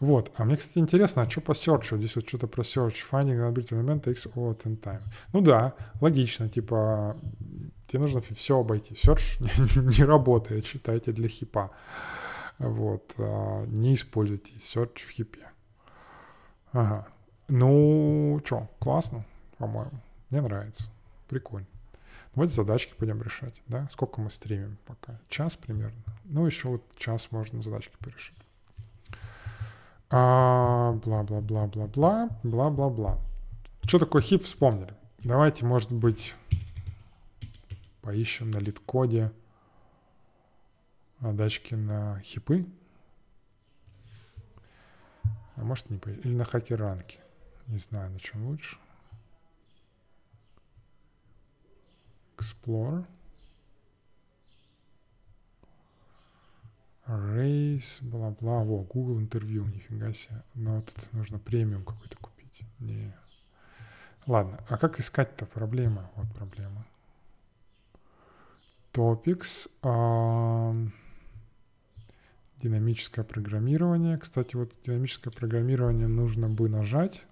Вот. А мне, кстати, интересно, а что по search? Здесь вот что-то про search. Finding nabitable element takes all ten time. Ну да, логично. Типа, тебе нужно все обойти. Search не, не работает, считайте, для хипа. Вот. А, не используйте search в хипе. Ага. Ну, что, классно, по-моему. Мне нравится. Прикольно. Давайте задачки пойдем решать, да? Сколько мы стримим пока? Час примерно. Ну, еще вот час можно задачки порешить. А, бла-бла-бла-бла-бла, бла-бла-бла. Что такое хип, вспомнили. Давайте, может быть, поищем на лид-коде задачки на хипы. А может не поищем. Или на хакеранке. Не знаю, на чем лучше. Explore. Race, бла-бла. Во, Google интервью, нифига себе. Но тут нужно премиум какой-то купить. Не. Ладно, а как искать-то? Проблема. Вот проблема. Topics. Динамическое программирование. Кстати, вот динамическое программирование нужно бы нажать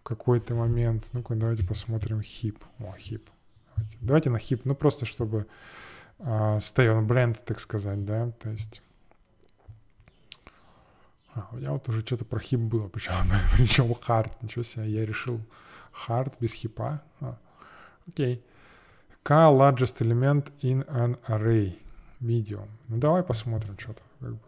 в какой-то момент. Ну-ка, давайте посмотрим хип. О, хип. Давайте, давайте на хип. Ну, просто чтобы uh, stay on brand, так сказать, да. То есть а, у меня вот уже что-то про хип было, причем, причем хард, ничего себе, я решил хард без хипа. А, окей. K largest element in an array. Medium. Ну давай посмотрим что-то. Как бы.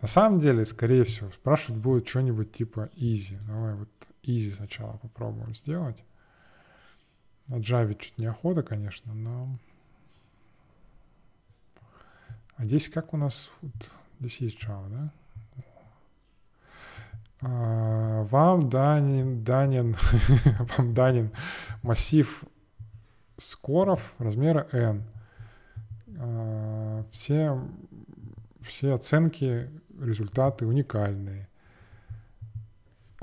На самом деле, скорее всего, спрашивать будет что-нибудь типа easy. Давай вот easy сначала попробуем сделать. На Java чуть неохота, конечно, но... А здесь как у нас... Вот, здесь есть Java, да? А, вам данен, данен, вам данен массив скоров размера n. А, все, все оценки, результаты уникальные.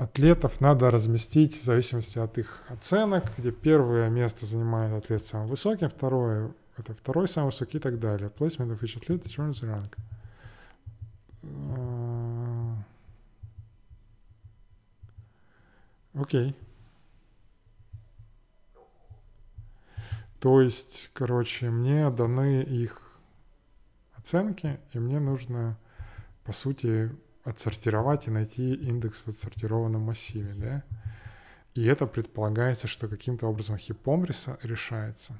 Атлетов надо разместить в зависимости от их оценок, где первое место занимает атлет самым высоким, второе это второй самый высокий и так далее. Placement of each athlete determines the rank. Окей. То есть, короче, мне даны их оценки, и мне нужно, по сути, отсортировать и найти индекс в отсортированном массиве, да? И это предполагается, что каким-то образом хипом решается.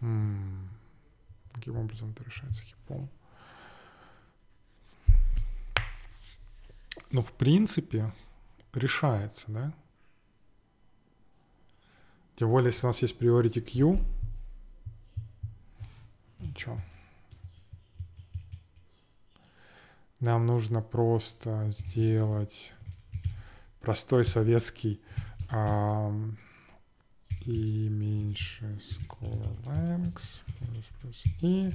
М-м. Каким образом это решается хипом? Ну, в принципе, решается, да? Тем более, если у нас есть priority queue, ничего. Нам нужно просто сделать простой советский а, и меньше score length плюс, плюс и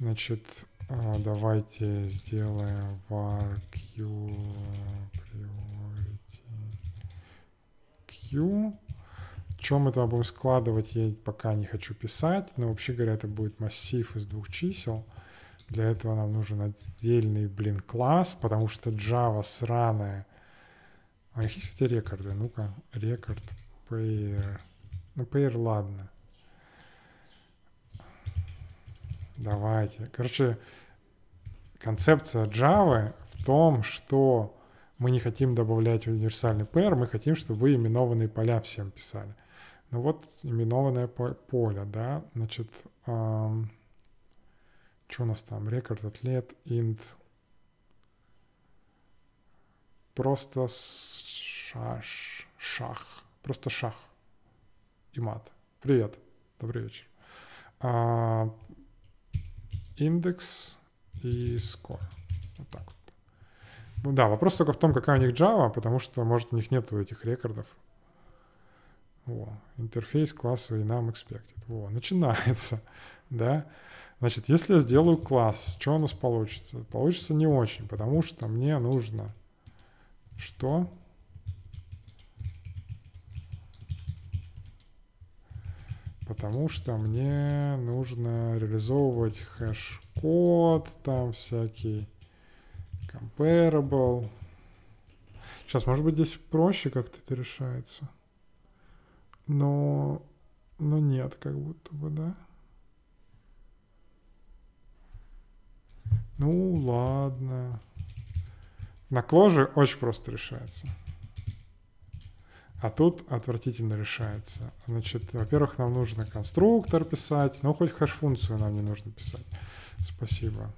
значит а, давайте сделаем var q Q. Чем это будем складывать, я пока не хочу писать, но вообще говоря, это будет массив из двух чисел. Для этого нам нужен отдельный, блин, класс, потому что Java сраная. А у есть эти рекорды? Ну-ка, рекорд, pair. Ну, pair, ладно. Давайте. Короче, концепция Java в том, что мы не хотим добавлять универсальный pair, мы хотим, чтобы вы именованные поля всем писали. Ну вот именованное поле, да, значит, эм, что у нас там, рекорд, атлет, int, просто шаш, шах, просто шах и мат. Привет, добрый вечер. А, индекс и score. Вот так вот. Ну да, вопрос только в том, какая у них Java, потому что, может, у них нету этих рекордов. Во, интерфейс классовый нам expected. Во, начинается, да. Значит, если я сделаю класс, что у нас получится? Получится не очень, потому что мне нужно что? Потому что мне нужно реализовывать хэш-код, там всякий Comparable. Сейчас, может быть, здесь проще как-то это решается. Но, но нет, как будто бы, да? Ну, ладно. На кложе очень просто решается. А тут отвратительно решается. Значит, во-первых, нам нужно конструктор писать, но хоть хэш-функцию нам не нужно писать. Спасибо.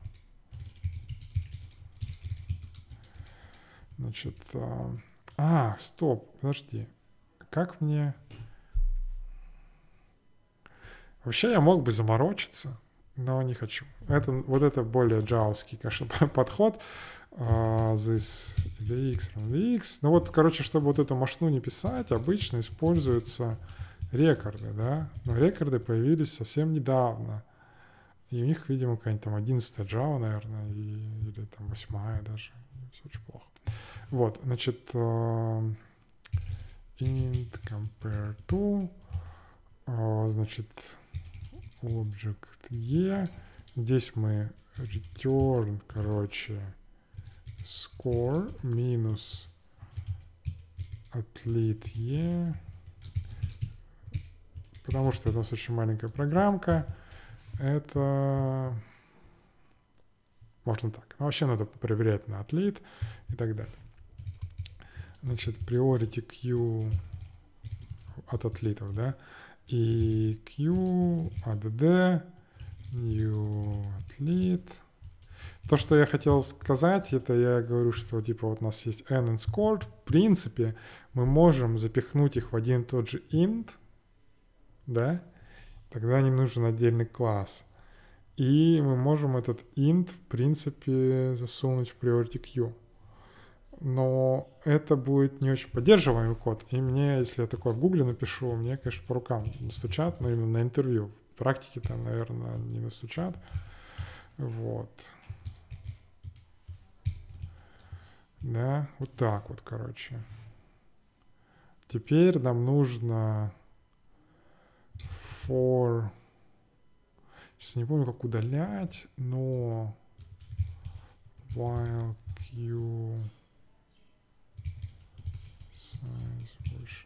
Значит, а, а стоп, подожди. Как мне... Вообще я мог бы заморочиться, но не хочу. Это, вот это более джавский, конечно, подход. Uh, this x равно x. Ну вот, короче, чтобы вот эту машину не писать, обычно используются рекорды, да. Но рекорды появились совсем недавно. И у них, видимо, какая-нибудь там 11 Java, наверное, и, или там 8 даже. Все очень плохо. Вот, значит, uh, int compare to, uh, значит, object e. Здесь мы return, короче, score минус отлит e. Потому что это у нас очень маленькая программка. Это можно так. Но вообще надо проверять на отлит и так далее. Значит, priority Q от отлитов, да, и Q, ADD, new athlete. То, что я хотел сказать, это я говорю, что типа вот у нас есть n and score. В принципе, мы можем запихнуть их в один и тот же int, да, тогда не нужен отдельный класс. И мы можем этот int, в принципе, засунуть в priority queue но это будет не очень поддерживаемый код. И мне, если я такое в гугле напишу, мне, конечно, по рукам настучат, но именно на интервью. В практике там, наверное, не настучат. Вот. Да, вот так вот, короче. Теперь нам нужно for... Сейчас не помню, как удалять, но while q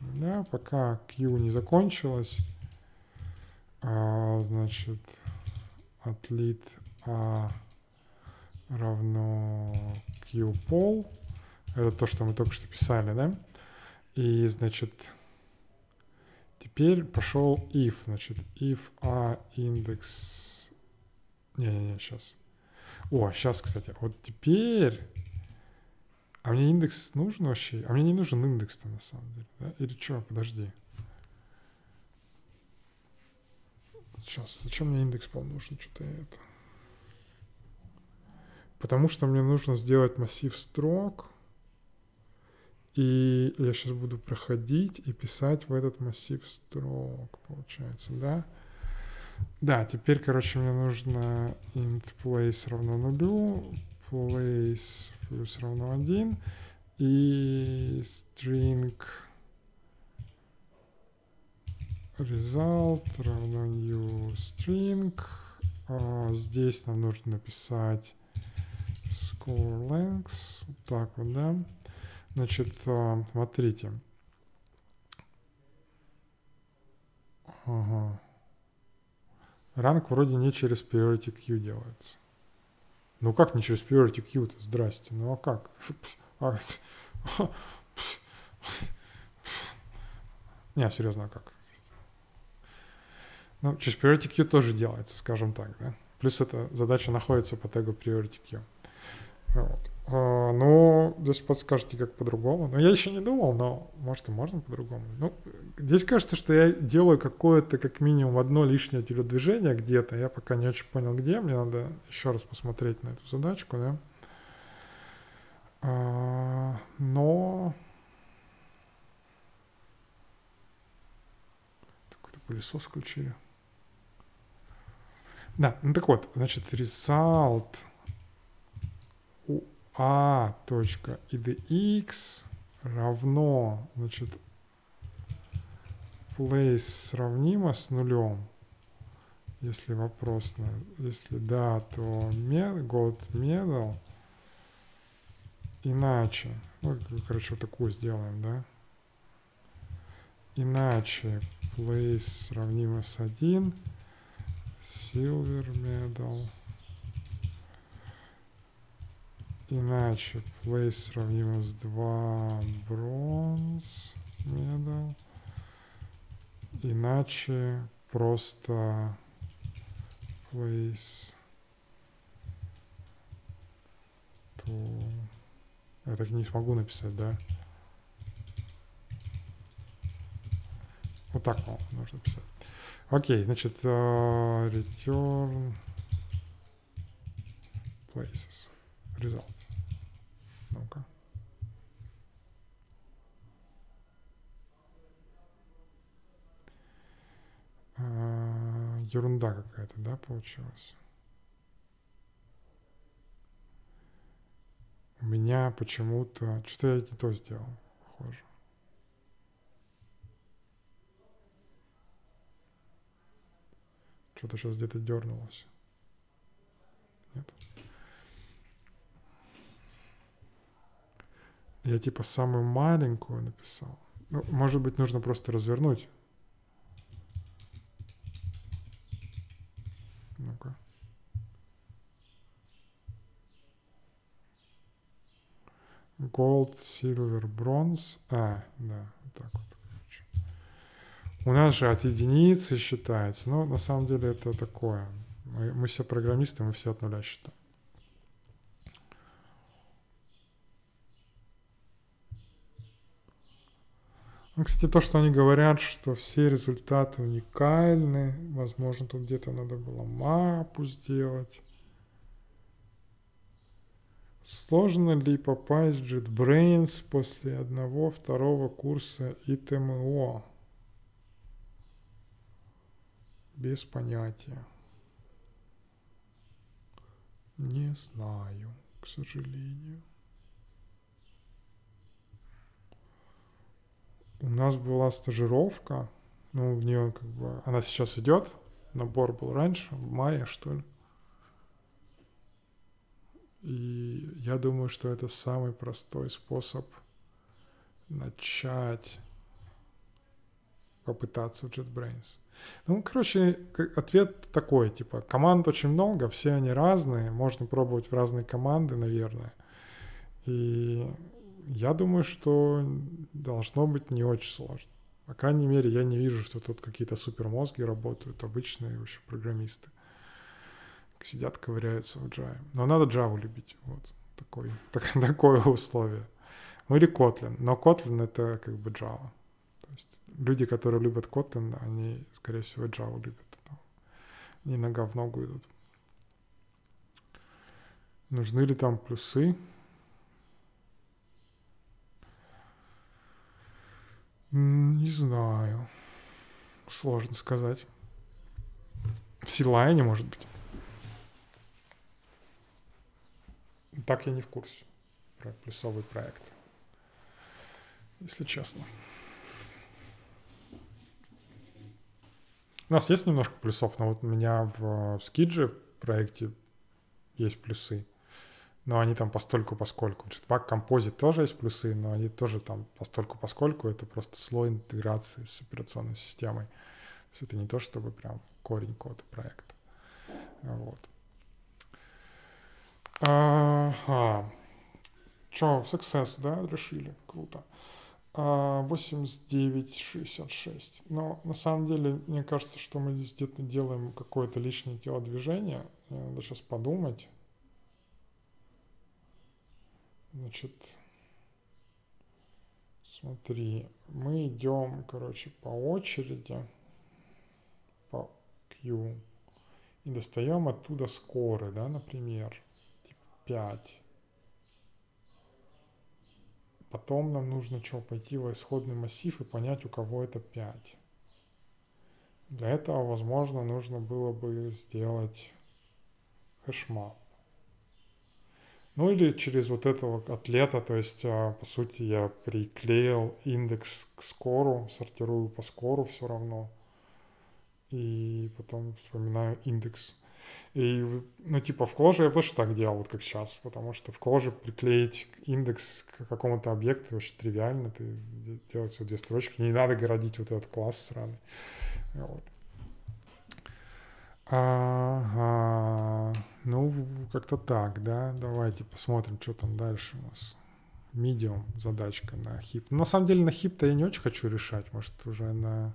нуля, пока q не закончилось, а, значит, отлит a равно q пол, это то, что мы только что писали, да, и, значит, теперь пошел if, значит, if a индекс, не-не-не, сейчас, о, сейчас, кстати, вот теперь а мне индекс нужен вообще? А мне не нужен индекс-то на самом деле, да? Или что? Подожди. Сейчас, зачем мне индекс пол нужен? Что-то это... Потому что мне нужно сделать массив строк, и я сейчас буду проходить и писать в этот массив строк, получается, да? Да, теперь, короче, мне нужно int place равно нулю, place плюс равно 1 и string result равно new string. А здесь нам нужно написать score length. Вот так вот, да. Значит, а, смотрите. Ага. Ранг вроде не через priority queue делается. Ну как не через Purity Q-то? Здрасте. Ну а как? А, не, серьезно, а как? Ну, через Priority Q тоже делается, скажем так, да. Плюс эта задача находится по тегу Priority Q. Вот. А, ну, здесь подскажете, как по-другому. Но я еще не думал, но может и можно по-другому. Ну, здесь кажется, что я делаю какое-то, как минимум, одно лишнее телодвижение где-то. Я пока не очень понял, где. Мне надо еще раз посмотреть на эту задачку, да. А, но... Какой-то пылесос включили. Да, ну так вот, значит, result а точка idx равно, значит, place сравнимо с нулем. Если вопрос, на, если да, то med, god medal. Иначе, ну, короче, вот такую сделаем, да. Иначе place сравнимо с 1, silver medal. Иначе place сравнимо с 2 бронз middle. Иначе просто place to... Я так не смогу написать, да? Вот так, по нужно писать. Окей, значит, uh, return places. Result. Ну-ка. Ерунда какая-то, да, получилась? У меня почему-то... Что-то я не то сделал, похоже. Что-то сейчас где-то дернулось. Я типа самую маленькую написал. Ну, может быть, нужно просто развернуть. Ну-ка. Gold, silver, bronze. А, да, вот так вот. У нас же от единицы считается. Но на самом деле это такое. Мы, мы все программисты, мы все от нуля считаем. Ну, кстати, то, что они говорят, что все результаты уникальны, возможно, тут где-то надо было мапу сделать. Сложно ли попасть в JetBrains после одного второго курса ИТМО? Без понятия. Не знаю, к сожалению. У нас была стажировка, ну, в нее как бы, она сейчас идет, набор был раньше, в мае, что ли. И я думаю, что это самый простой способ начать попытаться в JetBrains. Ну, короче, ответ такой, типа, команд очень много, все они разные, можно пробовать в разные команды, наверное. И я думаю, что должно быть не очень сложно. По крайней мере, я не вижу, что тут какие-то супермозги работают, обычные вообще программисты. Сидят, ковыряются в Java. Но надо Java любить. Вот такой, так, такое условие. Ну или Kotlin. Но Kotlin это как бы Java. То есть люди, которые любят Kotlin, они, скорее всего, Java любят. Они нога в ногу идут. Нужны ли там плюсы? Не знаю. Сложно сказать. В Силайне, может быть. Так я не в курсе про плюсовый проект. Если честно. У нас есть немножко плюсов, но вот у меня в, в Skidge проекте есть плюсы но они там постольку поскольку. Jetpack Composite тоже есть плюсы, но они тоже там постольку поскольку. Это просто слой интеграции с операционной системой. То есть это не то, чтобы прям корень кода проекта. Вот. Ага. Че, success, да, решили? Круто. 89-66. А, но на самом деле, мне кажется, что мы здесь где-то делаем какое-то лишнее телодвижение. Надо сейчас подумать. Значит, смотри, мы идем, короче, по очереди, по Q, и достаем оттуда скоры, да, например, типа 5. Потом нам нужно что, пойти в исходный массив и понять, у кого это 5. Для этого, возможно, нужно было бы сделать hashmap. Ну или через вот этого атлета, то есть, а, по сути, я приклеил индекс к скору, сортирую по скору все равно. И потом вспоминаю индекс. И, ну, типа, в кложе я тоже так делал, вот как сейчас, потому что в кложе приклеить индекс к какому-то объекту очень тривиально, ты делаешь всего две строчки, не надо городить вот этот класс сраный. Вот. Ага, ну как-то так, да. Давайте посмотрим, что там дальше у нас medium задачка на хип. на самом деле на хип-то я не очень хочу решать. Может, уже на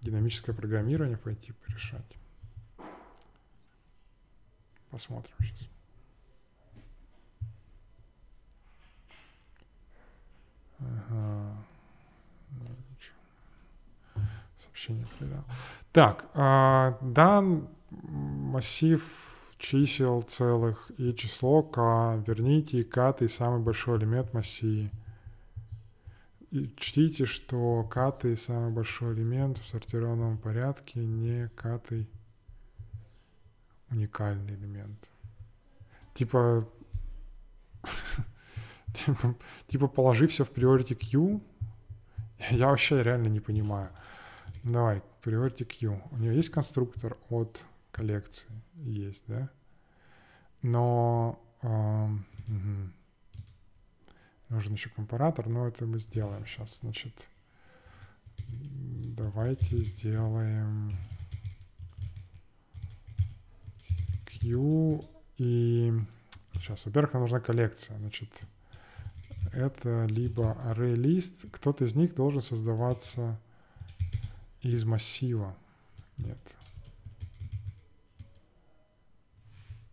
динамическое программирование пойти порешать. Посмотрим сейчас. Ага. Ну, Сообщение проверял. Так, а, дан массив чисел целых и число k, верните k самый большой элемент массива. И чтите, что k самый большой элемент в сортированном порядке, не k уникальный элемент. Типа, типа, типа положи все в priority queue. Я вообще реально не понимаю. Давай, priority queue. У нее есть конструктор от коллекции? Есть, да? Но угу. нужен еще компаратор, но это мы сделаем сейчас. Значит, давайте сделаем Q и... Сейчас, во-первых, нам нужна коллекция. Значит, это либо array кто-то из них должен создаваться из массива. Нет.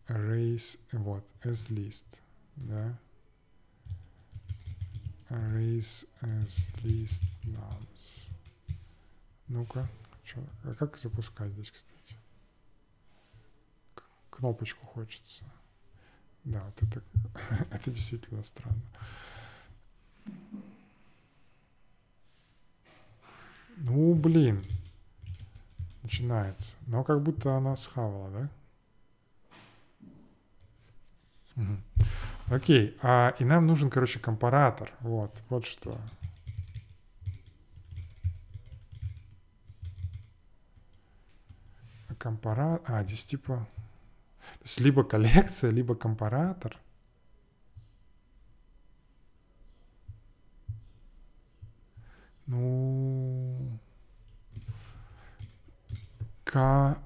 Arrays, вот, as list, да. Arrays as list nums. Ну-ка, а как запускать здесь, кстати? кнопочку хочется. Да, вот это, это действительно странно. Ну, блин. Начинается. Но как будто она схавала, да? Угу. Окей. А, и нам нужен, короче, компаратор. Вот, вот что. Компаратор. А, здесь типа то есть либо коллекция, либо компаратор. Ну, К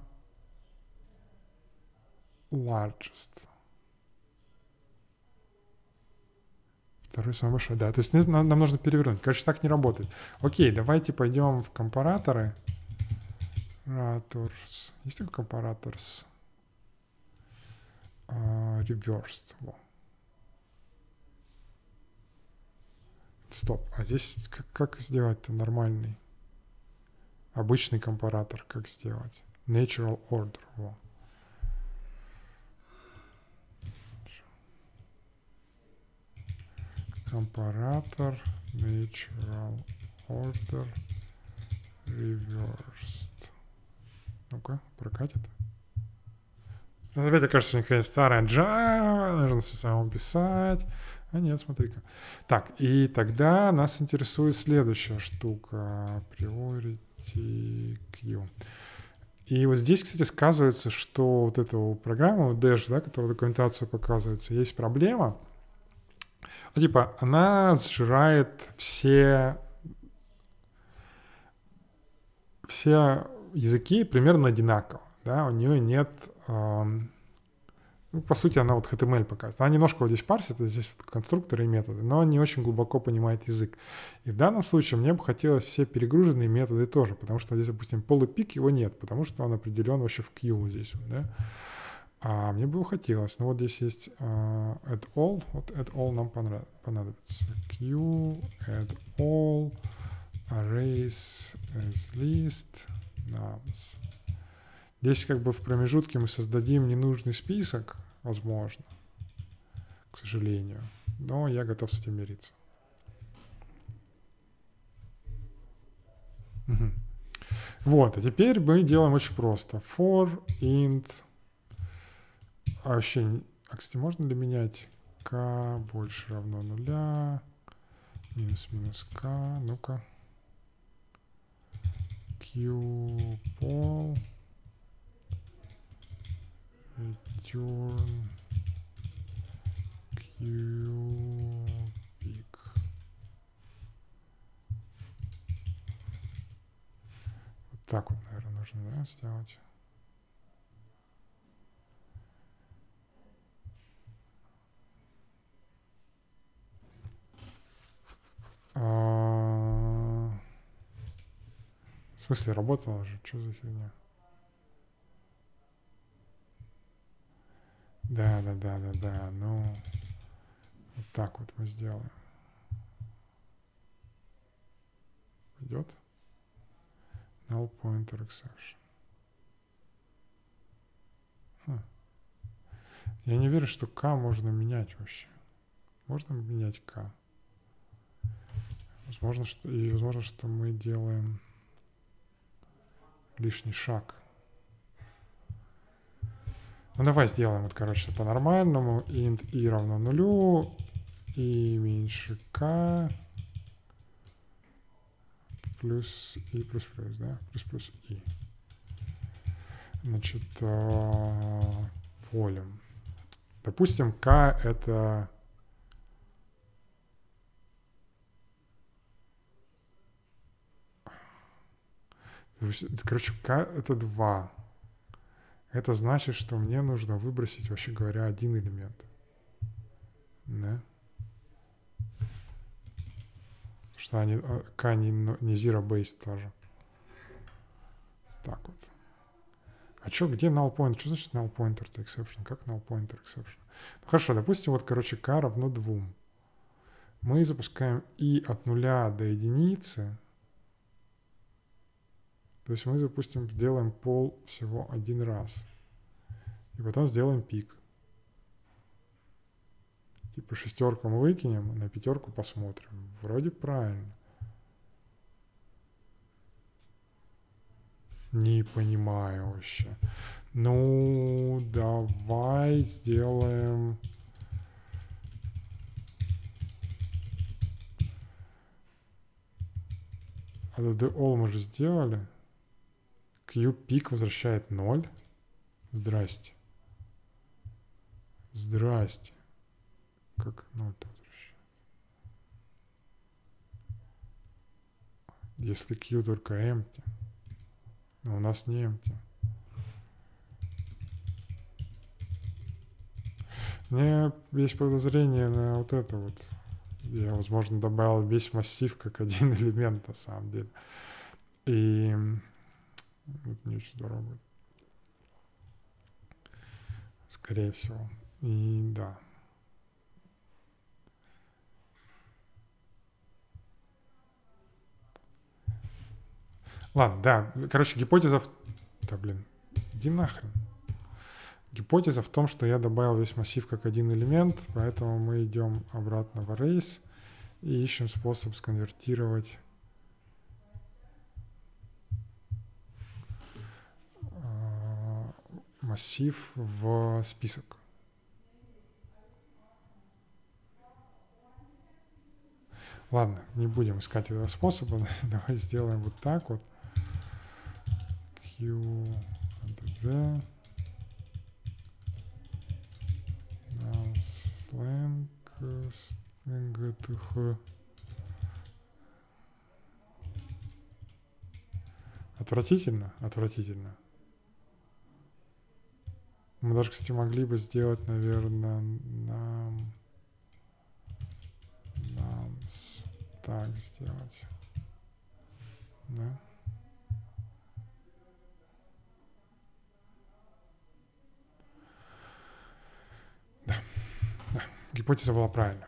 largest. Второй самый большой, да. То есть нам, нам нужно перевернуть. Короче, так не работает. Окей, давайте пойдем в компараторы. Comparators. Есть такой компараторс? uh, reversed. Во. Стоп, а здесь как, как сделать-то нормальный? Обычный компаратор, как сделать? Natural order. Во. Компаратор, natural order, reversed. Ну-ка, прокатит. Опять кажется, что какая старая Java, нужно все самому писать. А нет, смотри-ка. Так, и тогда нас интересует следующая штука. Priority Queue. И вот здесь, кстати, сказывается, что вот эту программу Dash, да, которая документация показывается, есть проблема. Ну, типа, она сжирает все все языки примерно одинаково. Да? У нее нет ну, по сути, она вот HTML показывает. Она немножко вот здесь парсит, здесь конструкторы и методы, но не очень глубоко понимает язык. И в данном случае мне бы хотелось все перегруженные методы тоже, потому что здесь, допустим, полупик его нет, потому что он определен вообще в вот здесь вот, да. А мне бы хотелось. Но вот здесь есть uh, add all. Вот add all нам понадобится. Queue, add all, arrays as list, nums. Здесь как бы в промежутке мы создадим ненужный список, возможно, к сожалению. Но я готов с этим мириться. Угу. Вот, а теперь мы делаем очень просто. For int... А вообще, а, кстати, можно ли менять k больше равно нуля? Минус-минус k. Ну-ка. Q pol return cubic вот так вот наверное нужно да, сделать а... В смысле, работала же? Что за фигня? Да, да, да, да, да, ну, вот так вот мы сделаем. Идет? Null pointer exception. Хм. Я не верю, что k можно менять вообще. Можно менять k? Возможно, что, и возможно, что мы делаем лишний шаг. Ну давай сделаем вот, короче, по-нормальному. int i равно нулю, и меньше k плюс и плюс плюс, да? Плюс плюс и. Значит, полем. Допустим, k это Короче, k это 2. Это значит, что мне нужно выбросить, вообще говоря, один элемент. Да? Что они, k не, не based тоже. Так вот. А что, где null pointer? Что значит null pointer to exception? Как null pointer exception? Ну, хорошо, допустим, вот, короче, k равно 2. Мы запускаем и от нуля до единицы. То есть мы, допустим, сделаем пол всего один раз. И потом сделаем пик. Типа шестерку мы выкинем, на пятерку посмотрим. Вроде правильно. Не понимаю вообще. Ну, давай сделаем... А the all мы же сделали. Q пик возвращает 0. Здрасте. Здрасте. Как 0-то возвращает? Если Q только empty. Но у нас не empty. У меня есть подозрение на вот это вот. Я, возможно, добавил весь массив как один элемент на самом деле. И это не очень здорово будет. Скорее всего. И да. Ладно, да. Короче, гипотеза... В... Да, блин. Иди нахрен. Гипотеза в том, что я добавил весь массив как один элемент, поэтому мы идем обратно в arrays и ищем способ сконвертировать массив в список. Ладно, не будем искать этого способа. Давай сделаем вот так вот. Q, slang, GTH. Отвратительно, отвратительно. Мы даже, кстати, могли бы сделать, наверное, нам, нам так сделать. Да? Да, да, гипотеза была правильная.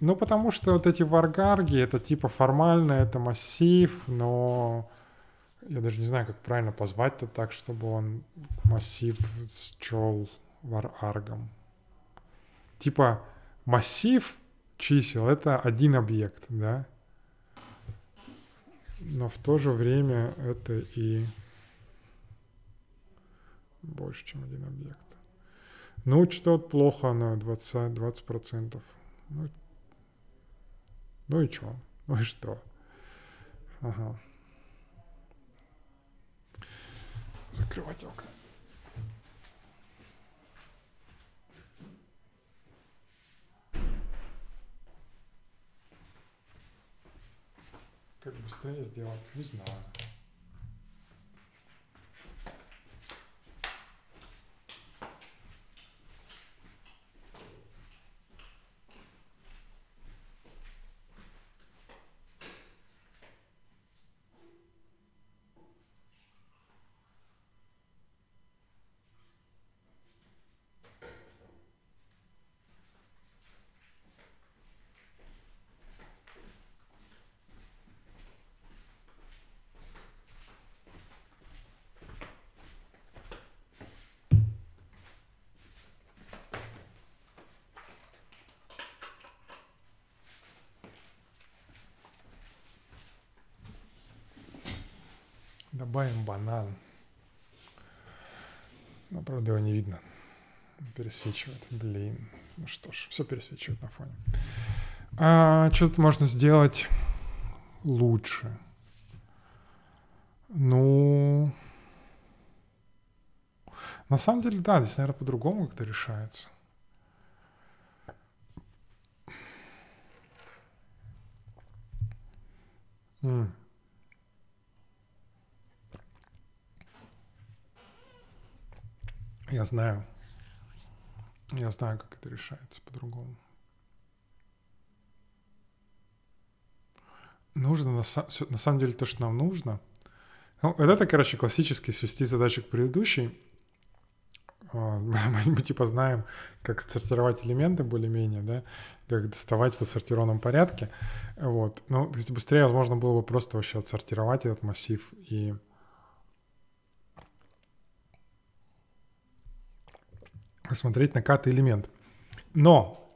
Ну, потому что вот эти варгарги, это типа формально, это массив, но я даже не знаю, как правильно позвать-то так, чтобы он массив счел вараргом. Типа массив чисел — это один объект, да? Но в то же время это и больше, чем один объект. Ну, что-то плохо на 20, 20%. Ну, ну и что? Ну и что? Ага. Закрывать окна. Как быстрее сделать? Не знаю. Добавим банан. Но, правда, его не видно. Пересвечивает. Блин. Ну что ж, все пересвечивает на фоне. А что тут можно сделать лучше? Ну, на самом деле, да, здесь, наверное, по-другому как-то решается. М. Я знаю. Я знаю, как это решается по-другому. Нужно, на, на самом деле, то, что нам нужно. Ну, это, короче, классический свести задачи к предыдущей. А, мы, мы типа знаем, как сортировать элементы более-менее, да, как доставать в отсортированном порядке. Вот. Ну, то быстрее можно было бы просто вообще отсортировать этот массив и посмотреть на каждый элемент. Но,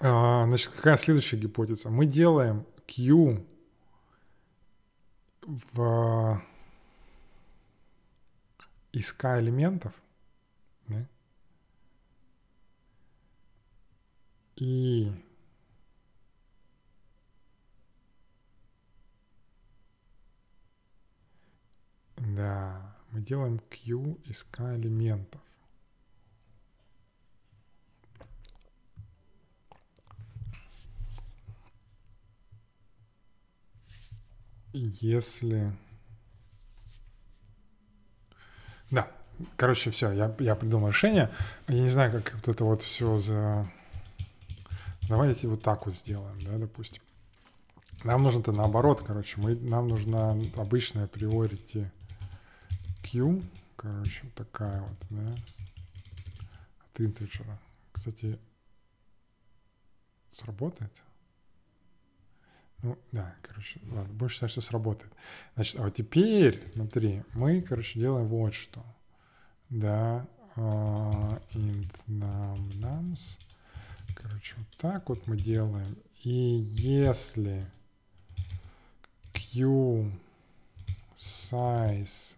а, значит, какая следующая гипотеза? Мы делаем Q в из K элементов, да? и да, мы делаем Q из K элементов. Если... Да, короче, все, я, я придумал решение. Я не знаю, как вот это вот все за... Давайте вот так вот сделаем, да, допустим. Нам нужно-то наоборот, короче, мы, нам нужна обычная priority Q, короче, вот такая вот, да, от интеджера. Кстати, сработает? Ну, да, короче, ладно, будем считать, что сработает. Значит, а вот теперь, смотри, мы, короче, делаем вот что. Да, uh, int num nums. Короче, вот так вот мы делаем. И если q size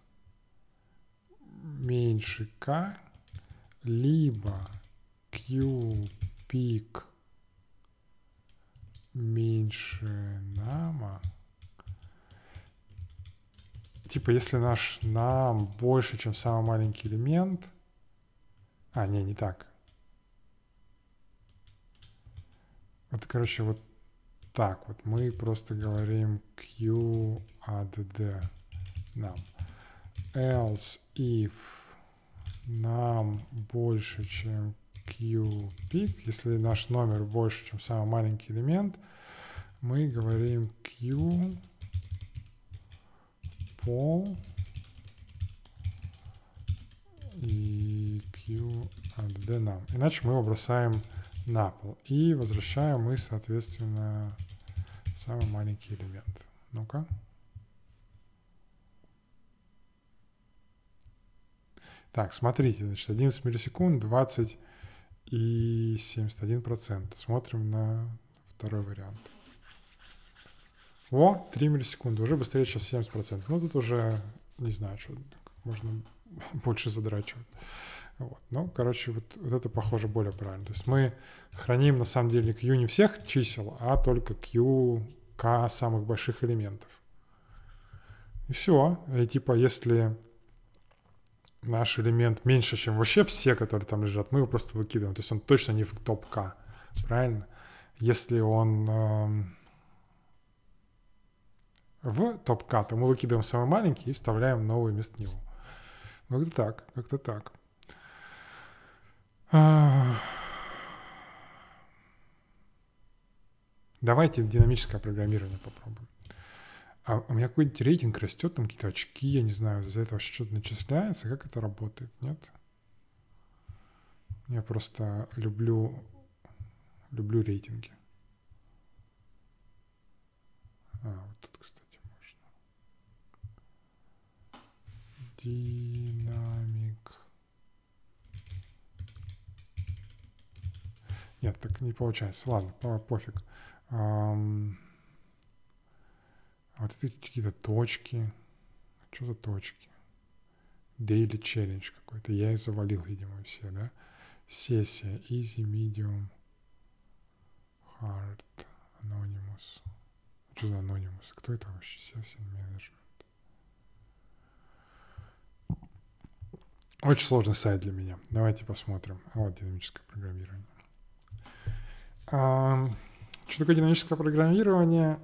меньше k, либо q peak меньше нама. Типа, если наш нам больше, чем самый маленький элемент... А, не, не так. Вот, короче, вот так вот. Мы просто говорим q add нам. Else if нам больше, чем q peak, если наш номер больше, чем самый маленький элемент, мы говорим q pol и q от d нам. Иначе мы его бросаем на пол. И возвращаем мы, соответственно, самый маленький элемент. Ну-ка. Так, смотрите, значит, 11 миллисекунд, 20 и 71%. Смотрим на второй вариант. О, 3 миллисекунды, уже быстрее, чем 70%. Ну, тут уже, не знаю, что можно больше задрачивать. Вот. Ну, короче, вот, вот это похоже более правильно. То есть мы храним на самом деле Q не всех чисел, а только Q K самых больших элементов. И все. И типа, если наш элемент меньше, чем вообще все, которые там лежат, мы его просто выкидываем. То есть он точно не в топ-К, правильно? Если он э, в топ-К, то мы выкидываем самый маленький и вставляем новый вместо него. Как-то так, как-то так. Давайте динамическое программирование попробуем а у меня какой-нибудь рейтинг растет, там какие-то очки, я не знаю, за это вообще что-то начисляется, как это работает, нет? Я просто люблю, люблю рейтинги. А, вот тут, кстати, можно. Динамик. Нет, так не получается. Ладно, пофиг. Um, вот эти какие-то точки. Что за точки? Daily challenge какой-то. Я их завалил, видимо, все, да? Сессия. Easy, medium, hard, anonymous. Что за anonymous? Кто это вообще? Session management. Очень сложный сайт для меня. Давайте посмотрим. А вот динамическое программирование. А, что такое динамическое программирование?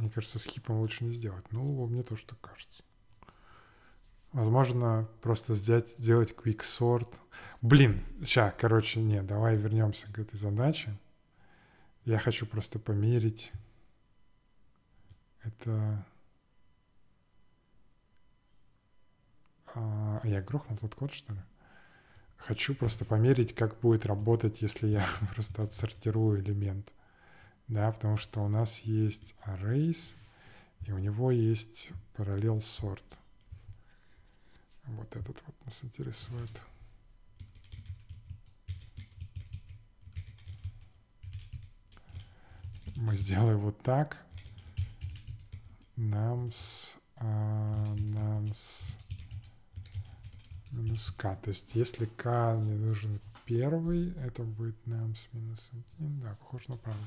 Мне кажется, с хипом лучше не сделать. Ну, мне тоже так кажется. Возможно, просто взять, сделать quick sort. Блин, сейчас, короче, нет, давай вернемся к этой задаче. Я хочу просто померить. Это... А, я грохнул тот код, что ли? Хочу просто померить, как будет работать, если я просто отсортирую элемент. Да, потому что у нас есть arrays, и у него есть параллел sort. Вот этот вот нас интересует. Мы сделаем вот так. Нам с, а, нам с минус k. То есть если k мне нужен первый, это будет нам с минус 1. Да, похоже на правду.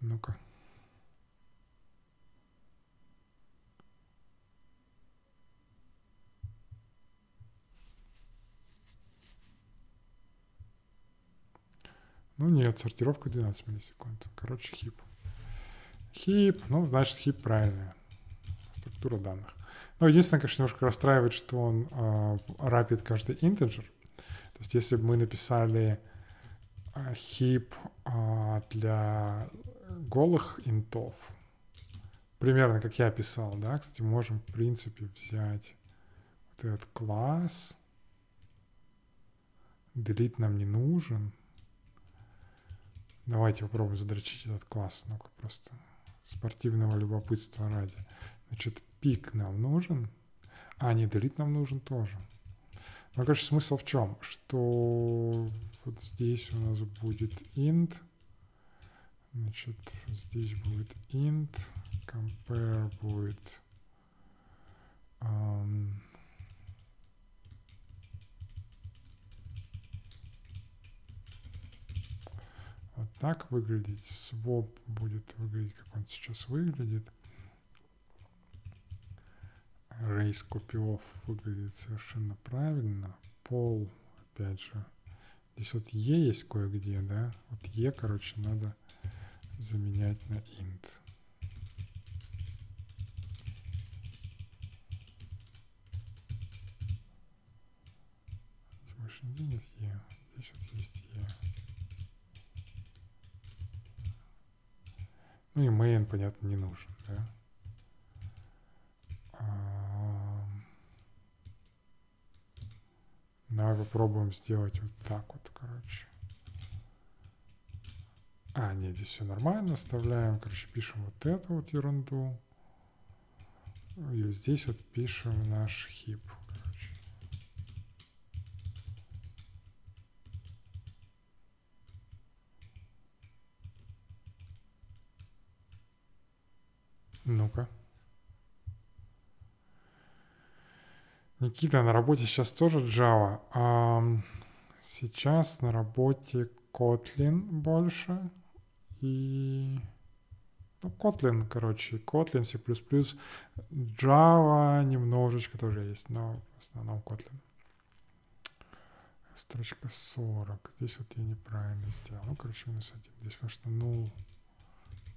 Ну-ка. Ну нет, сортировка 12 миллисекунд. Короче, хип. Хип, ну, значит, хип правильная. Структура данных. Ну, единственное, конечно, немножко расстраивает, что он э, рапит каждый интеджер. То есть, если бы мы написали э, хип э, для голых интов, примерно как я писал, да, кстати, можем, в принципе, взять вот этот класс, delete нам не нужен, Давайте попробуем задрочить этот класс. Ну-ка, просто спортивного любопытства ради. Значит, пик нам нужен. А, не, delete нам нужен тоже. Ну, короче, смысл в чем? Что вот здесь у нас будет int. Значит, здесь будет int. Compare будет um, вот так выглядеть. Swap будет выглядеть, как он сейчас выглядит. Race copy выглядит совершенно правильно. Пол, опять же, здесь вот E есть кое-где, да? Вот E, короче, надо заменять на int. Здесь больше нигде нет E. Здесь вот есть E. Ну и main, понятно, не нужен, да? Давай попробуем сделать вот так вот, короче. А, нет, здесь все нормально, оставляем. Короче, пишем вот эту вот ерунду. И здесь вот пишем наш хип. Ну-ка. Никита, на работе сейчас тоже Java. А сейчас на работе Kotlin больше. И... Ну, Kotlin, короче, Kotlin, C++, Java немножечко тоже есть, но в основном Kotlin. Строчка 40. Здесь вот я неправильно сделал. Ну, короче, минус 1. Здесь потому что ну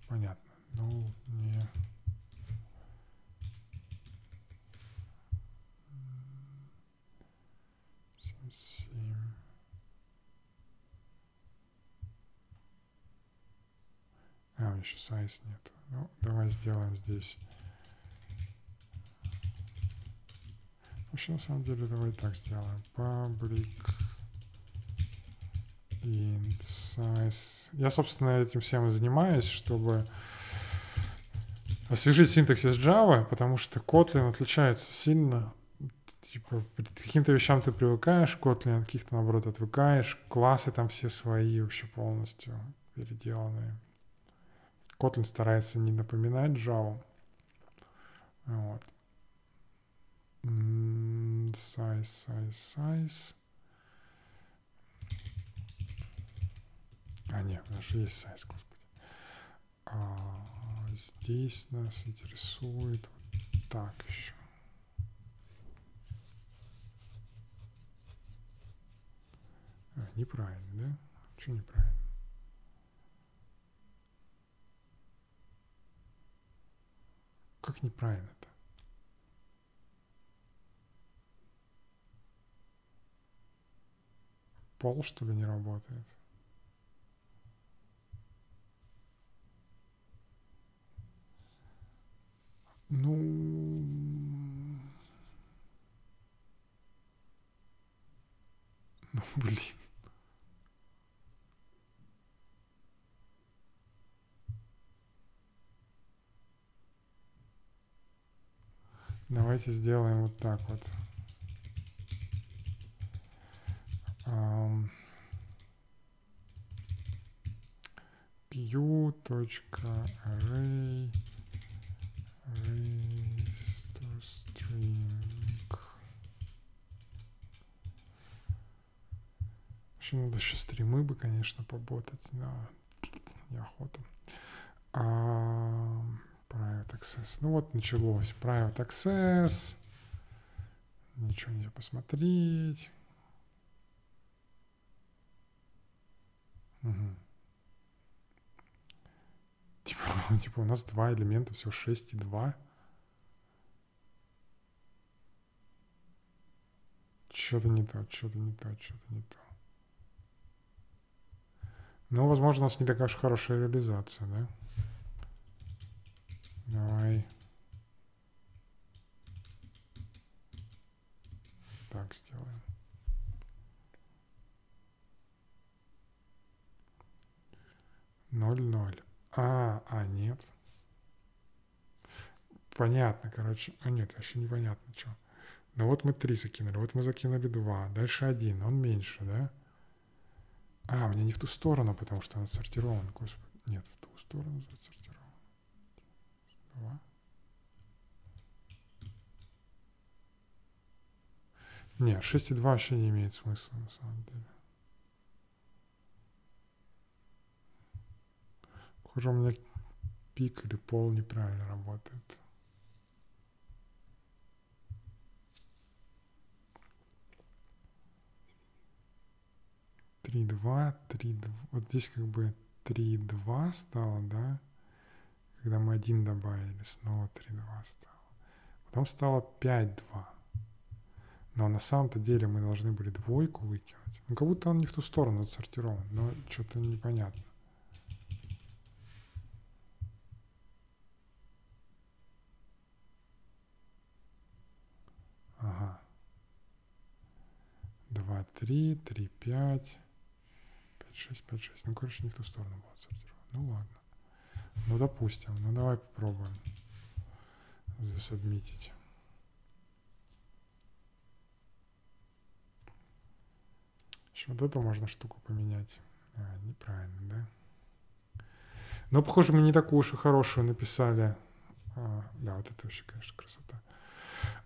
Понятно. Ну, не... А, еще size нет. Ну, давай сделаем здесь. Вообще, на самом деле, давай так сделаем. Public int size. Я, собственно, этим всем и занимаюсь, чтобы освежить синтаксис Java, потому что Kotlin отличается сильно. Типа, к каким-то вещам ты привыкаешь, Kotlin от каких-то, наоборот, отвыкаешь. Классы там все свои вообще полностью переделанные. Kotlin старается не напоминать Java. Вот. Size, size, size. А, нет, у нас же есть size, господи. А, здесь нас интересует вот так еще. А, неправильно, да? Что неправильно? Как неправильно-то? Пол, что ли, не работает? Ну... Ну, блин. Давайте сделаем вот так вот. Q.array raise to string. Вообще надо еще стримы бы, конечно, поботать, но неохота. А, private access. Ну вот началось. Private access. Ничего нельзя посмотреть. Угу. Типа, типа у нас два элемента, всего 6 и 2. Что-то не то, что-то не то, что-то не то. Ну, возможно, у нас не такая уж хорошая реализация, да? Давай. Так сделаем. Ноль, ноль. А, а, нет. Понятно, короче. А нет, вообще непонятно, что. Ну вот мы три закинули, вот мы закинули два. Дальше один, он меньше, да? А, мне не в ту сторону, потому что он отсортирован. Господи, нет, в ту сторону отсортирован. Два. Не, 6,2 вообще не имеет смысла на самом деле. Похоже, у меня пик или пол неправильно работает. Три, два, три, два. Вот здесь как бы три, два стало, да? Когда мы один добавили, снова три, два стало. Потом стало пять, два. Но на самом-то деле мы должны были двойку выкинуть. Ну, как будто он не в ту сторону отсортирован, но что-то непонятно. Ага. 2, 3, 3, 5, 5, 6, 5, 6. Ну, короче, не в ту сторону было отсортировано. Ну, ладно. Ну, допустим. Ну, давай попробуем засобмитить. Еще вот эту можно штуку поменять. А, неправильно, да? Но, похоже, мы не такую уж и хорошую написали. А, да, вот это вообще, конечно, красота.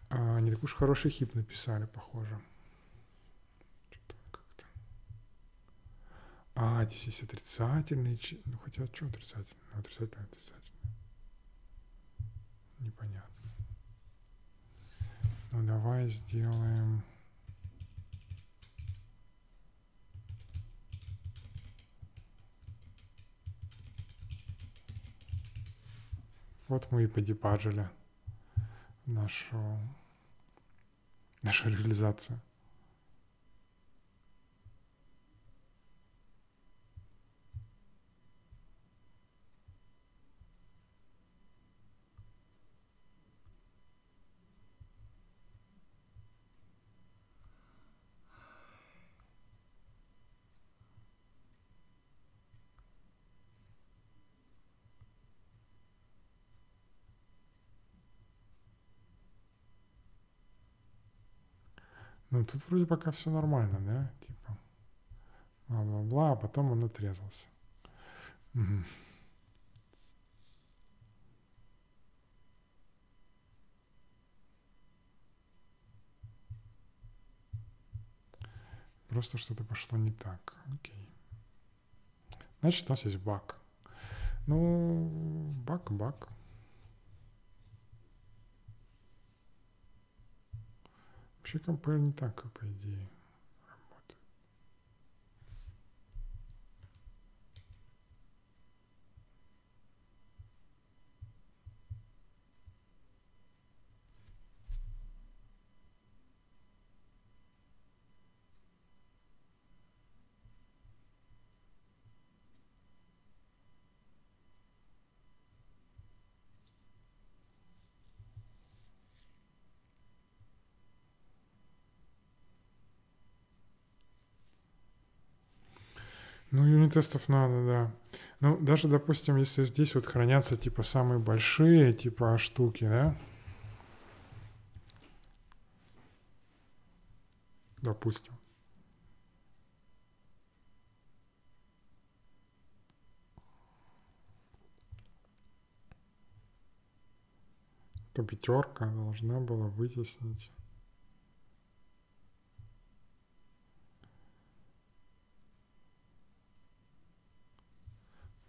А, не такой уж хороший хип написали, похоже. А, здесь есть отрицательный. Ну, хотя, что отрицательный? Ну, отрицательный, отрицательный. Непонятно. Ну, давай сделаем... Вот мы и подебаджили нашу наша реализация. тут вроде пока все нормально, да, типа, бла-бла-бла, а потом он отрезался. Угу. Просто что-то пошло не так. Окей. Значит, у нас есть баг. Ну, баг, баг. Вообще компэр не так, по идее. Ну, юнит-тестов надо, да. Ну, даже, допустим, если здесь вот хранятся, типа, самые большие, типа, штуки, да? Допустим. то пятерка должна была вытеснить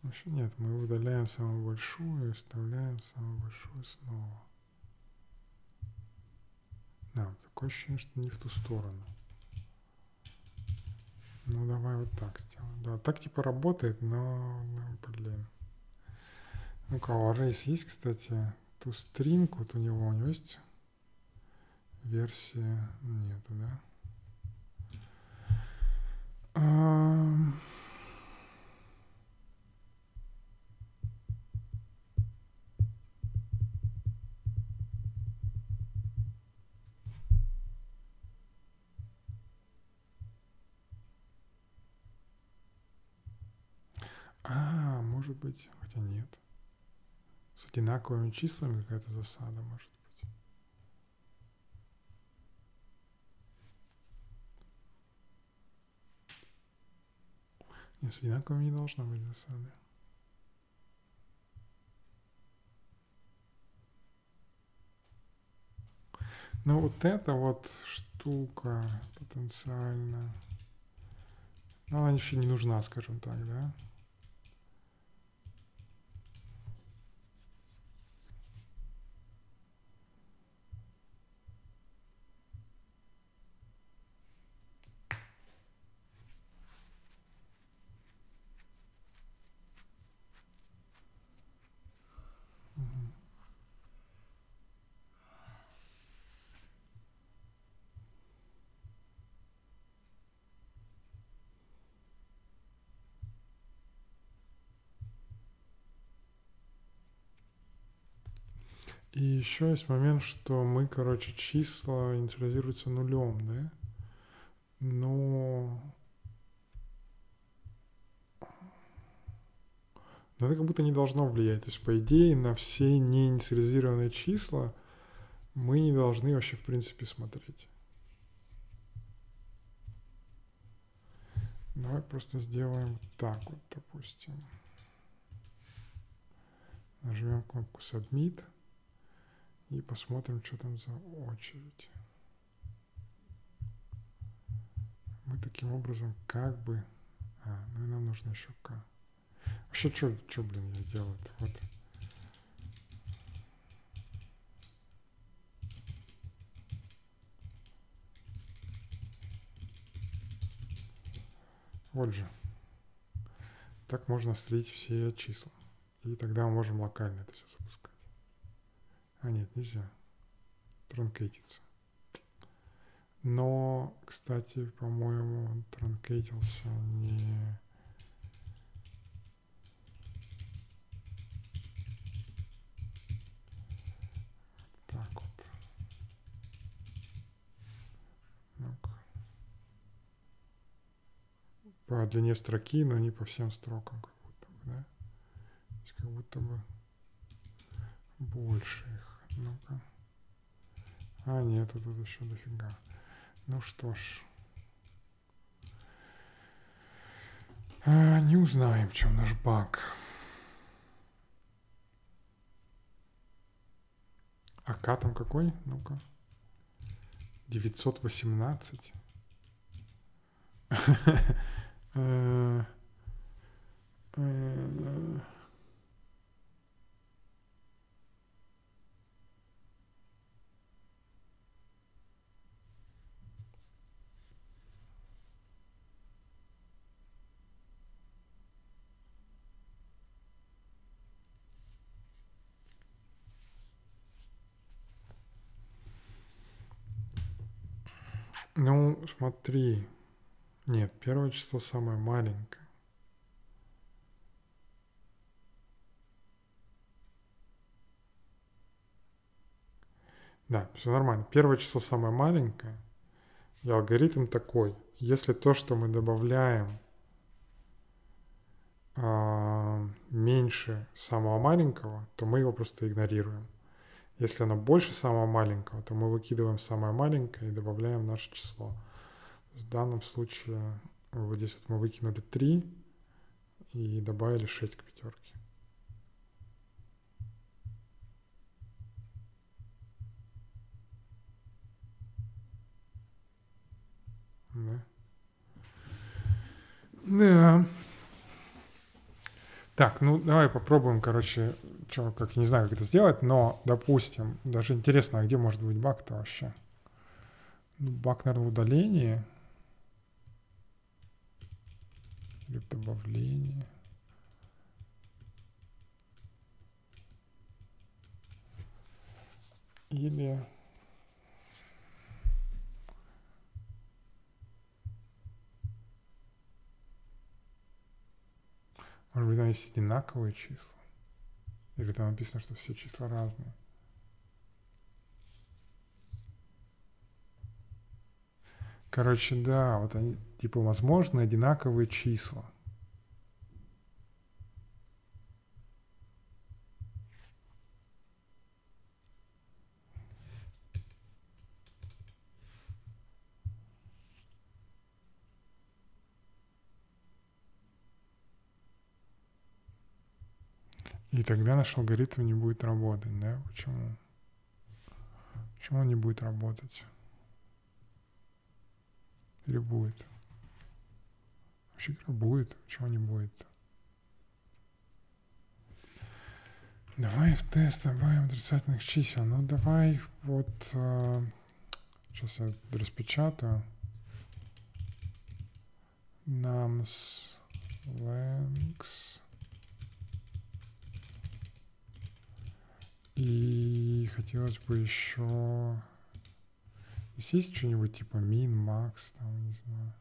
Значит, нет, мы удаляем самую большую и вставляем самую большую снова. Да, такое ощущение, что не в ту сторону. Ну, давай вот так сделаем. Да, так типа работает, но, ну, блин. Ну-ка, у Arrays есть, кстати, ту стринг, вот у него, у него есть версия, нету, да? Um... А, может быть, хотя нет. С одинаковыми числами какая-то засада может быть. С одинаковыми не должна быть засада. Но вот эта вот штука потенциально, ну, она еще не нужна, скажем так, да? И еще есть момент, что мы, короче, числа инициализируются нулем, да? Но... Но это как будто не должно влиять. То есть, по идее, на все неинициализированные числа мы не должны вообще, в принципе, смотреть. Давай просто сделаем так вот, допустим. Нажмем кнопку Submit и посмотрим, что там за очередь. Мы таким образом как бы... А, ну и нам нужно еще К. Вообще, что, что, блин, я делаю -то? Вот. Вот же. Так можно слить все числа. И тогда мы можем локально это все. А нет, нельзя. Транкейтиться. Но, кстати, по-моему, он транкейтился не... Так вот. Ну-ка. По длине строки, но не по всем строкам, как будто бы, да? То есть как будто бы больше их. Ну-ка. А, нет, тут еще дофига. Ну что ж. А, не узнаем, в чем наш баг. А К там какой? Ну-ка. 918. Э, Ну, смотри. Нет, первое число самое маленькое. Да, все нормально. Первое число самое маленькое. И алгоритм такой. Если то, что мы добавляем, а, меньше самого маленького, то мы его просто игнорируем. Если оно больше самого маленького, то мы выкидываем самое маленькое и добавляем наше число. В данном случае вот здесь вот мы выкинули 3 и добавили 6 к пятерке. Да. Да. Так, ну давай попробуем, короче, что, как не знаю, как это сделать, но, допустим, даже интересно, а где может быть баг-то вообще? Ну, баг, наверное, в удалении. Или в добавлении. Или... Может быть, там есть одинаковые числа? Или там написано, что все числа разные? Короче, да, вот они, типа, возможно, одинаковые числа. И тогда наш алгоритм не будет работать, да? Почему? Почему он не будет работать? Или будет? Вообще говоря, будет. Почему не будет? Давай в тест добавим отрицательных чисел. Ну, давай вот... Э, сейчас я распечатаю. Nums length И хотелось бы еще... Здесь есть что-нибудь типа мин, макс, там, не знаю.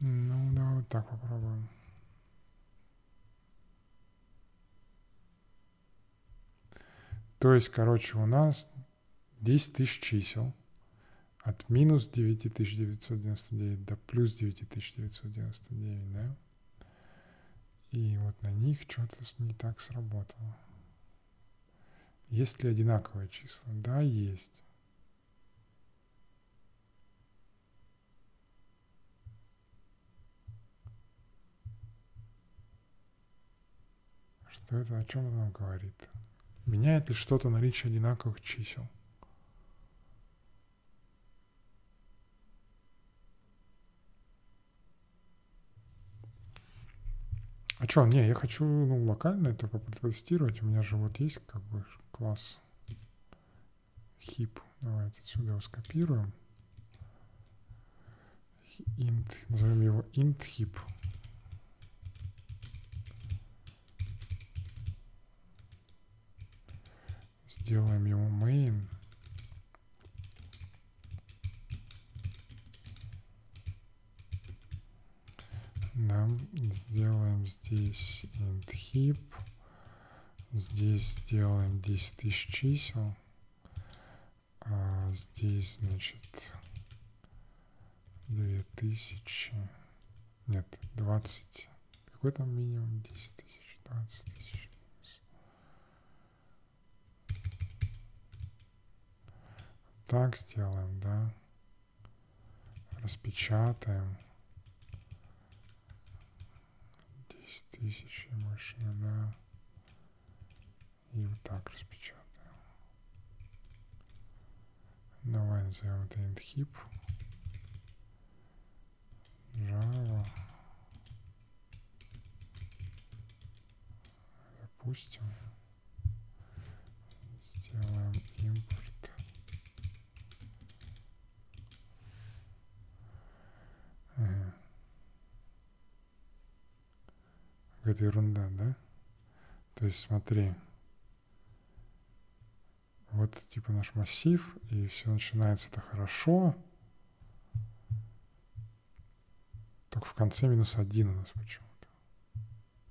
Ну, давай вот так попробуем. То есть, короче, у нас 10 тысяч чисел от минус 9999 до плюс 9999, да? И вот на них что-то не так сработало. Есть ли одинаковые числа? Да, есть. Что это, о чем это нам говорит? Меняет ли что-то наличие одинаковых чисел? А что, не, я хочу ну, локально это протестировать. У меня же вот есть как бы класс hip. Давайте отсюда его скопируем. Int, назовем его int hip. Сделаем его main. Нам сделаем здесь int heap. Здесь сделаем 10 тысяч чисел. А здесь, значит, 2000. Нет, 20. Какой там минимум? 10 тысяч, 20 тысяч. Так сделаем, да. Распечатаем. 10 тысяч и нуля. И вот так распечатаем. Давай назовем это inthip. Java. Запустим. Сделаем импорт. Ага. Какая-то ерунда, да? То есть смотри. Вот типа наш массив, и все начинается это хорошо. Только в конце минус один у нас почему-то.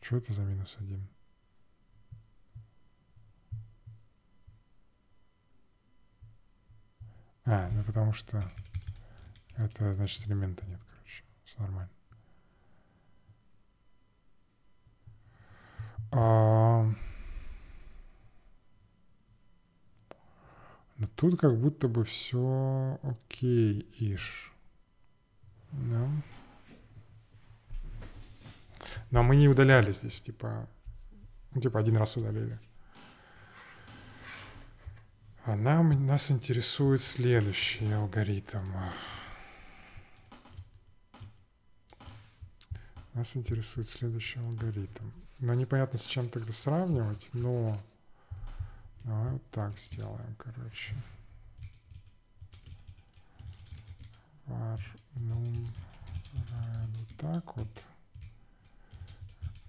Что это за минус один? А, ну потому что это значит элемента нет, короче. Все нормально. А... Но тут как будто бы все окей-иш. Да. Но мы не удаляли здесь, типа, ну, типа один раз удалили. А нам, нас интересует следующий алгоритм. Нас интересует следующий алгоритм. Но непонятно, с чем тогда сравнивать, но давай вот так сделаем, короче. var num вот так вот.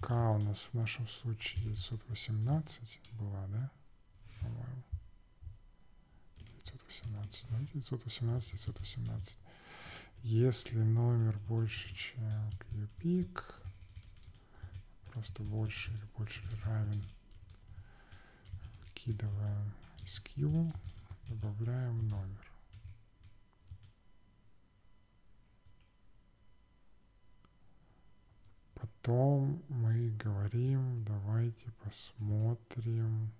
К у нас в нашем случае 918 была, да? По-моему. 918. Ну, 918, 918. Если номер больше, чем qpik, просто больше или больше равен, выкидываем из добавляем номер. Потом мы говорим, давайте посмотрим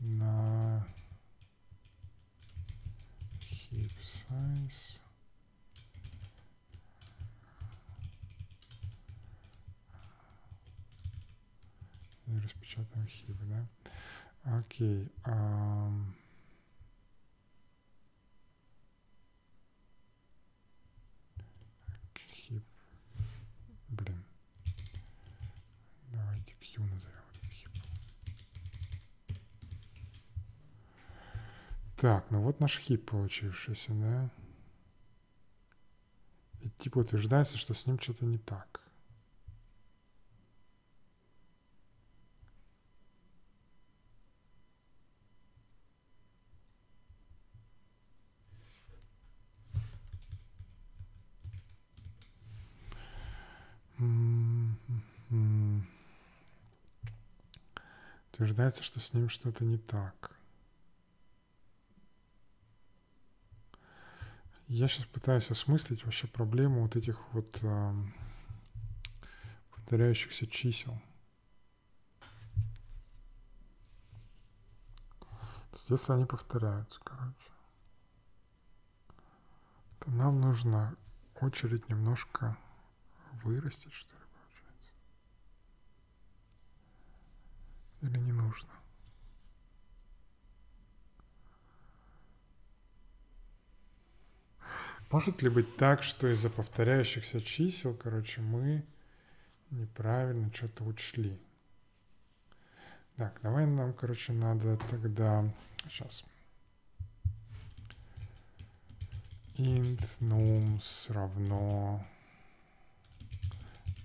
на heap size. И распечатаем heap, да? Окей. Um, Блин. Давайте Q назовем этот хип. Так, ну вот наш хип получившийся, да? И типа утверждается, что с ним что-то не так. Утверждается, что с ним что-то не так. Я сейчас пытаюсь осмыслить вообще проблему вот этих вот э, повторяющихся чисел. То есть если они повторяются, короче, то нам нужно очередь немножко вырастить, что ли. Или не нужно? Может ли быть так, что из-за повторяющихся чисел, короче, мы неправильно что-то учли? Так, давай нам, короче, надо тогда... Сейчас. int nums равно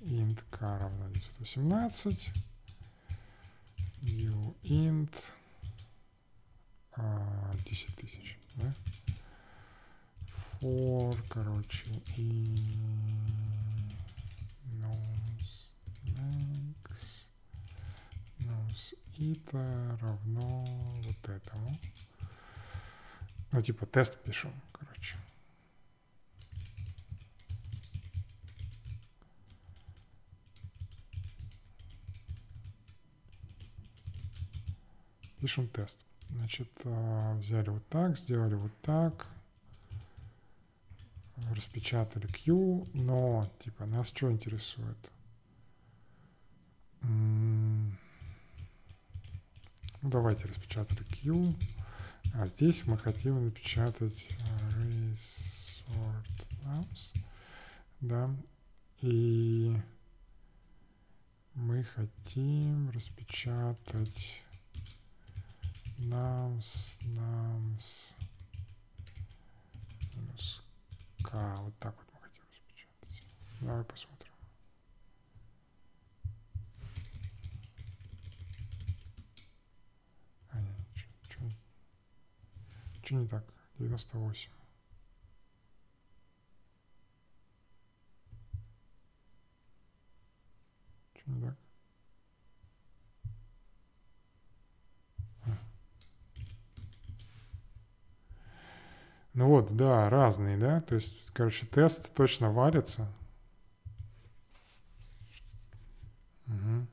int k равно 918 new int а, 10 тысяч, да? For, короче, и nose next nose это равно вот этому. Ну, типа тест пишем, короче. Пишем тест. Значит, а, взяли вот так, сделали вот так, распечатали Q, но, типа, нас что интересует? Ну, давайте распечатали Q, а здесь мы хотим напечатать resort names, да, и мы хотим распечатать nums, nums, минус k, вот так вот мы хотим распечатать. Давай посмотрим. А, нет, что не так? 98. Что не так? Ну вот, да, разные, да, то есть, короче, тест точно варится. Угу.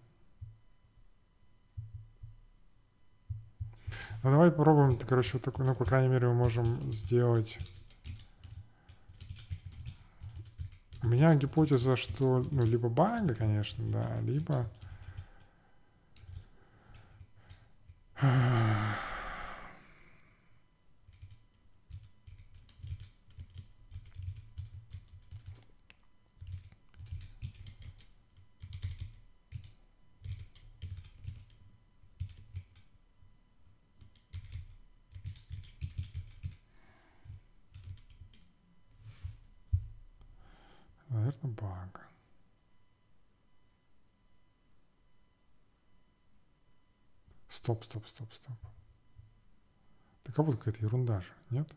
Ну давай попробуем, короче, вот такой, ну, по крайней мере, мы можем сделать У меня гипотеза, что ну, либо бага, конечно, да, либо... Наверное, баг. Стоп, стоп, стоп, стоп. Так а вот какая-то ерунда же, нет?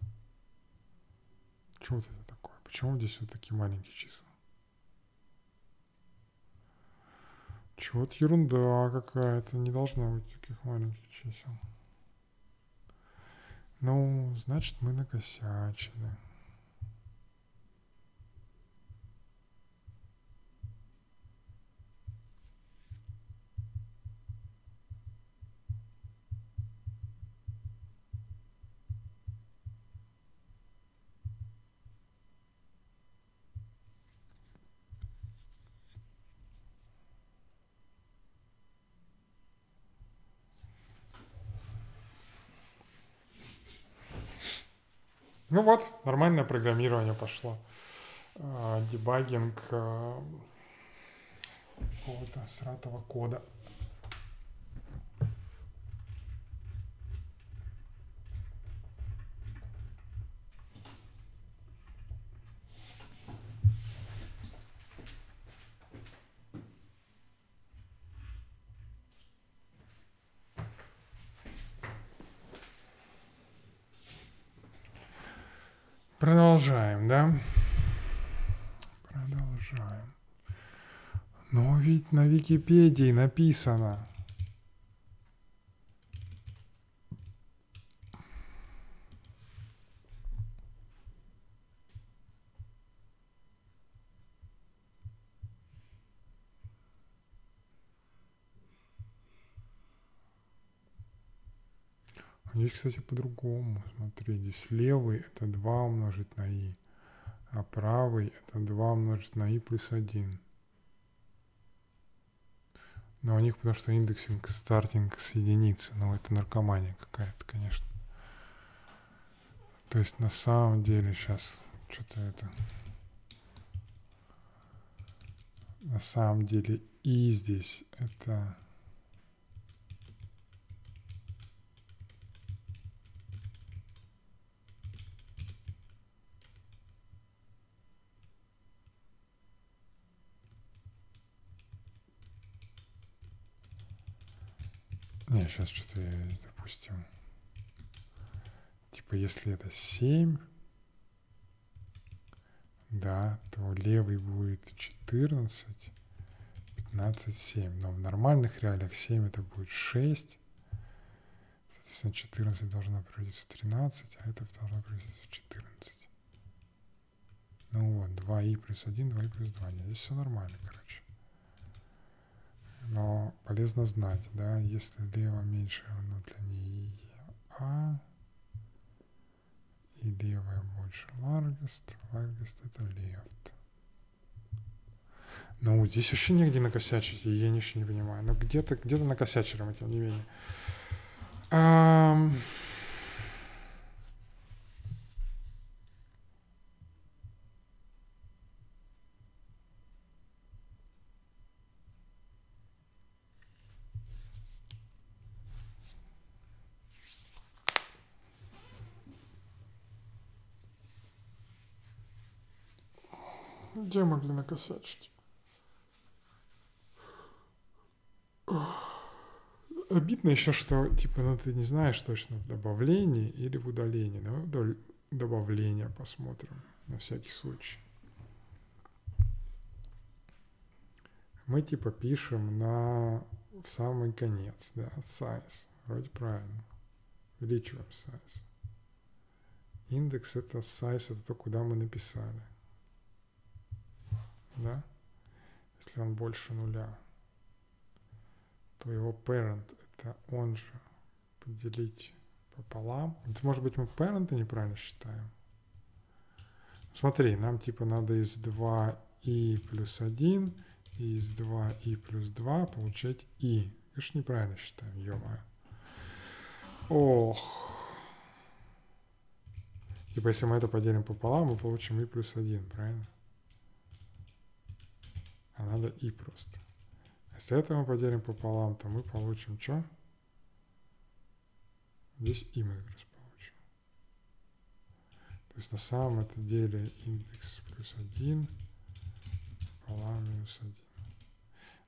Чего вот это такое? Почему здесь вот такие маленькие числа? Чего-то ерунда какая-то. Не должно быть таких маленьких чисел. Ну, значит, мы накосячили. Ну вот, нормальное программирование пошло. А, дебагинг а, какого-то сратого кода. Продолжаем, да? Продолжаем. Но ведь на Википедии написано. Здесь, кстати, по-другому. Смотри, здесь левый это 2 умножить на i, а правый это 2 умножить на i плюс 1. Но у них потому что индексинг стартинг с единицы. Но это наркомания какая-то, конечно. То есть на самом деле сейчас что-то это... На самом деле и здесь это Не, сейчас что-то я допустим. Типа, если это 7, да, то левый будет 14, 15, 7. Но в нормальных реалиях 7 это будет 6. Соответственно, 14 должно превратиться в 13, а это должно превратиться в 14. Ну вот, 2i плюс 1, 2i плюс 2. Нет, здесь все нормально, короче. Но полезно знать, да, если лево меньше равно для ней, А. И левая больше largest. Largest это left. Ну, здесь вообще нигде накосячить, я ничего не понимаю. Но где-то где накосячили мы, тем не менее. Um... Где могли накосячить? Обидно еще, что, типа, ну ты не знаешь точно в добавлении или в удалении. Давай добавление посмотрим, на всякий случай. Мы, типа, пишем на в самый конец, да, size, вроде правильно. Увеличиваем size. Индекс это size, это то, куда мы написали да, если он больше нуля, то его parent это он же поделить пополам. Это может быть мы parent неправильно считаем. Смотри, нам типа надо из 2i плюс 1 и из 2i плюс 2 получать i. Конечно, неправильно считаем, ё -моё. Ох. Типа, если мы это поделим пополам, мы получим i плюс 1, правильно? Надо и просто. Если это мы поделим пополам, то мы получим что? Здесь и мы раз получим. То есть на самом это деле индекс плюс 1 пополам минус 1.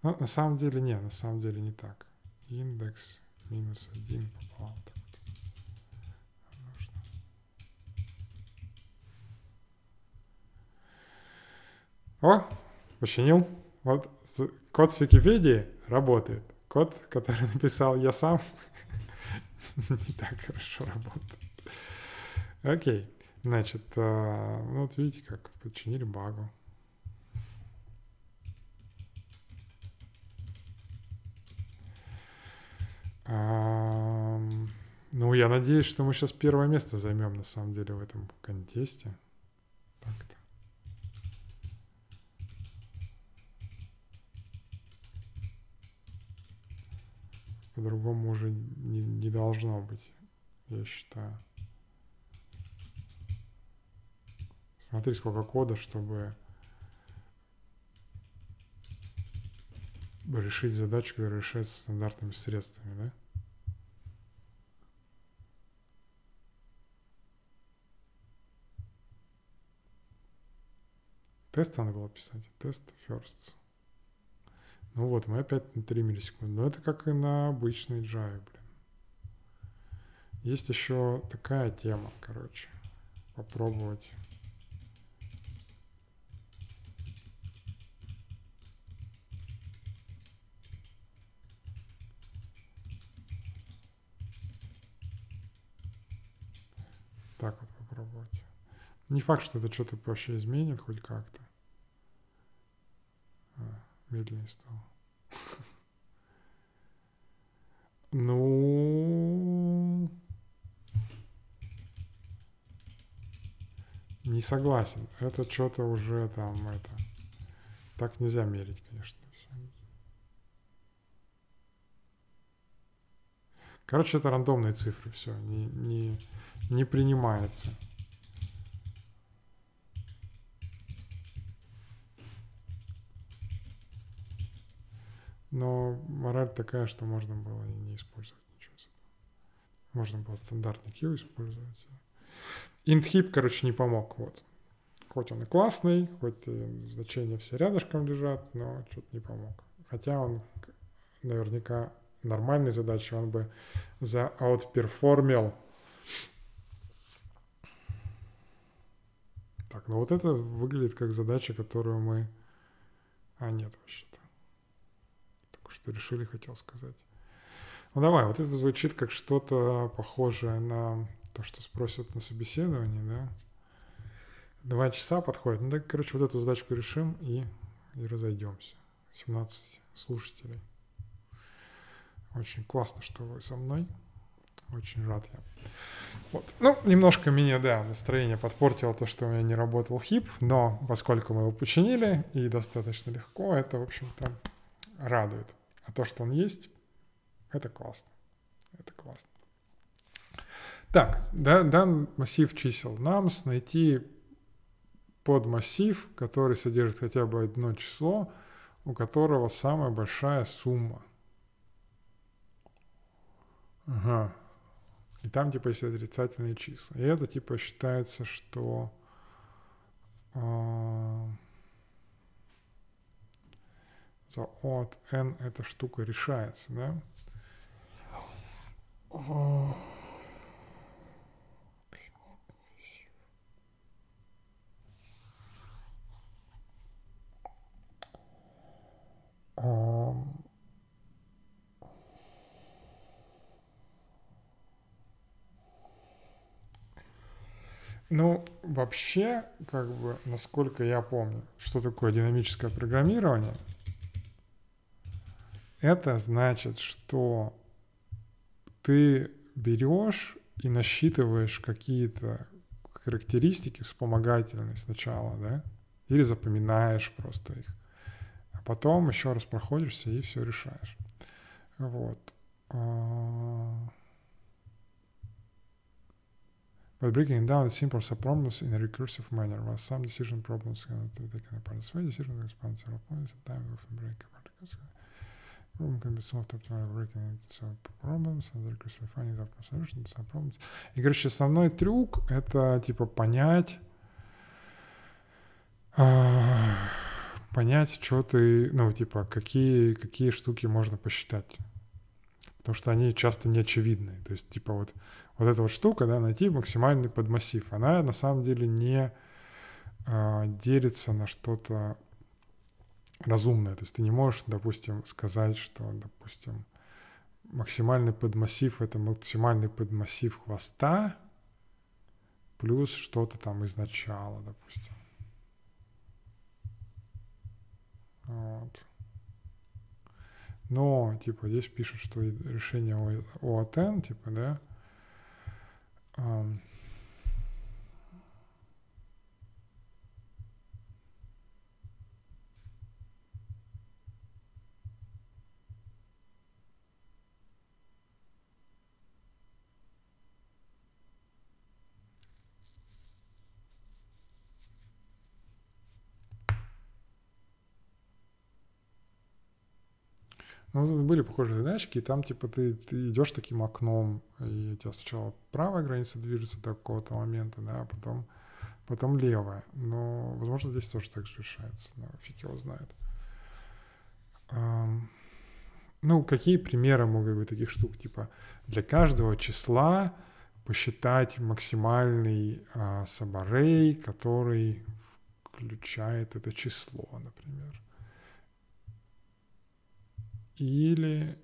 Но на самом деле нет, на самом деле не так. Индекс минус 1 пополам. Так вот. О, починил. Вот код с Википедии работает. Код, который написал я сам, не так хорошо работает. Окей. Значит, э, ну вот видите, как починили багу. Ну, я надеюсь, что мы сейчас первое место займем на самом деле в этом контесте. Так-то. По-другому уже не, не должно быть, я считаю. Смотри, сколько кода, чтобы решить задачу, которая решается стандартными средствами, да? Тест надо было писать. Тест first. Ну вот, мы опять на 3 миллисекунды. Но это как и на обычной Java, блин. Есть еще такая тема, короче. Попробовать. Так вот попробовать. Не факт, что это что-то вообще изменит хоть как-то медленнее стало. Ну... Не согласен. Это что-то уже там, это... Так нельзя мерить, конечно. Короче, это рандомные цифры, все, не, не, не принимается. Но мораль такая, что можно было и не использовать ничего из этого. Можно было стандартный Q использовать. Интхип, короче, не помог. Вот. Хоть он и классный, хоть и значения все рядышком лежат, но что-то не помог. Хотя он наверняка нормальной задачи он бы заутперформил. Так, ну вот это выглядит как задача, которую мы... А, нет, вообще-то что решили, хотел сказать. Ну давай, вот это звучит как что-то похожее на то, что спросят на собеседовании, да? Два часа подходит. Ну так, короче, вот эту задачку решим и, и разойдемся. 17 слушателей. Очень классно, что вы со мной. Очень рад я. Вот. Ну, немножко меня, да, настроение подпортило то, что у меня не работал хип, но поскольку мы его починили и достаточно легко, это, в общем-то, радует. А то, что он есть, это классно. Это классно. Так, да, дан массив чисел nums найти под массив, который содержит хотя бы одно число, у которого самая большая сумма. Ага. И там типа есть отрицательные числа. И это типа считается, что э, O от n эта штука решается, да? Ну, вообще, как бы, насколько я помню, что такое динамическое программирование, это значит, что ты берешь и насчитываешь какие-то характеристики вспомогательные сначала, да, или запоминаешь просто их, а потом еще раз проходишься и все решаешь. Вот. А, But breaking down the simple subproblems in a recursive manner, while some decision problems cannot be taken apart this way, decision expand several points at time often break apart. Problem can be solved optimally breaking into subproblems and the recursive finding optimal solution to subproblems. И, короче, основной трюк — это, типа, понять, понять, что ты, ну, типа, какие, какие штуки можно посчитать. Потому что они часто не очевидны. То есть, типа, вот вот эта вот штука, да, найти максимальный подмассив, она на самом деле не э, делится на что-то разумное. То есть ты не можешь, допустим, сказать, что, допустим, максимальный подмассив — это максимальный подмассив хвоста плюс что-то там из начала, допустим. Вот. Но, типа, здесь пишут, что решение O от N, типа, да, Ну, были похожие задачки, и там, типа, ты, ты идешь таким окном, и у тебя сначала правая граница движется до какого-то момента, да, а потом, потом левая. Но, возможно, здесь тоже так же решается, но фиг его знает. Ну, какие примеры могут быть таких штук? Типа, для каждого числа посчитать максимальный а, сабарей, который включает это число, например. Или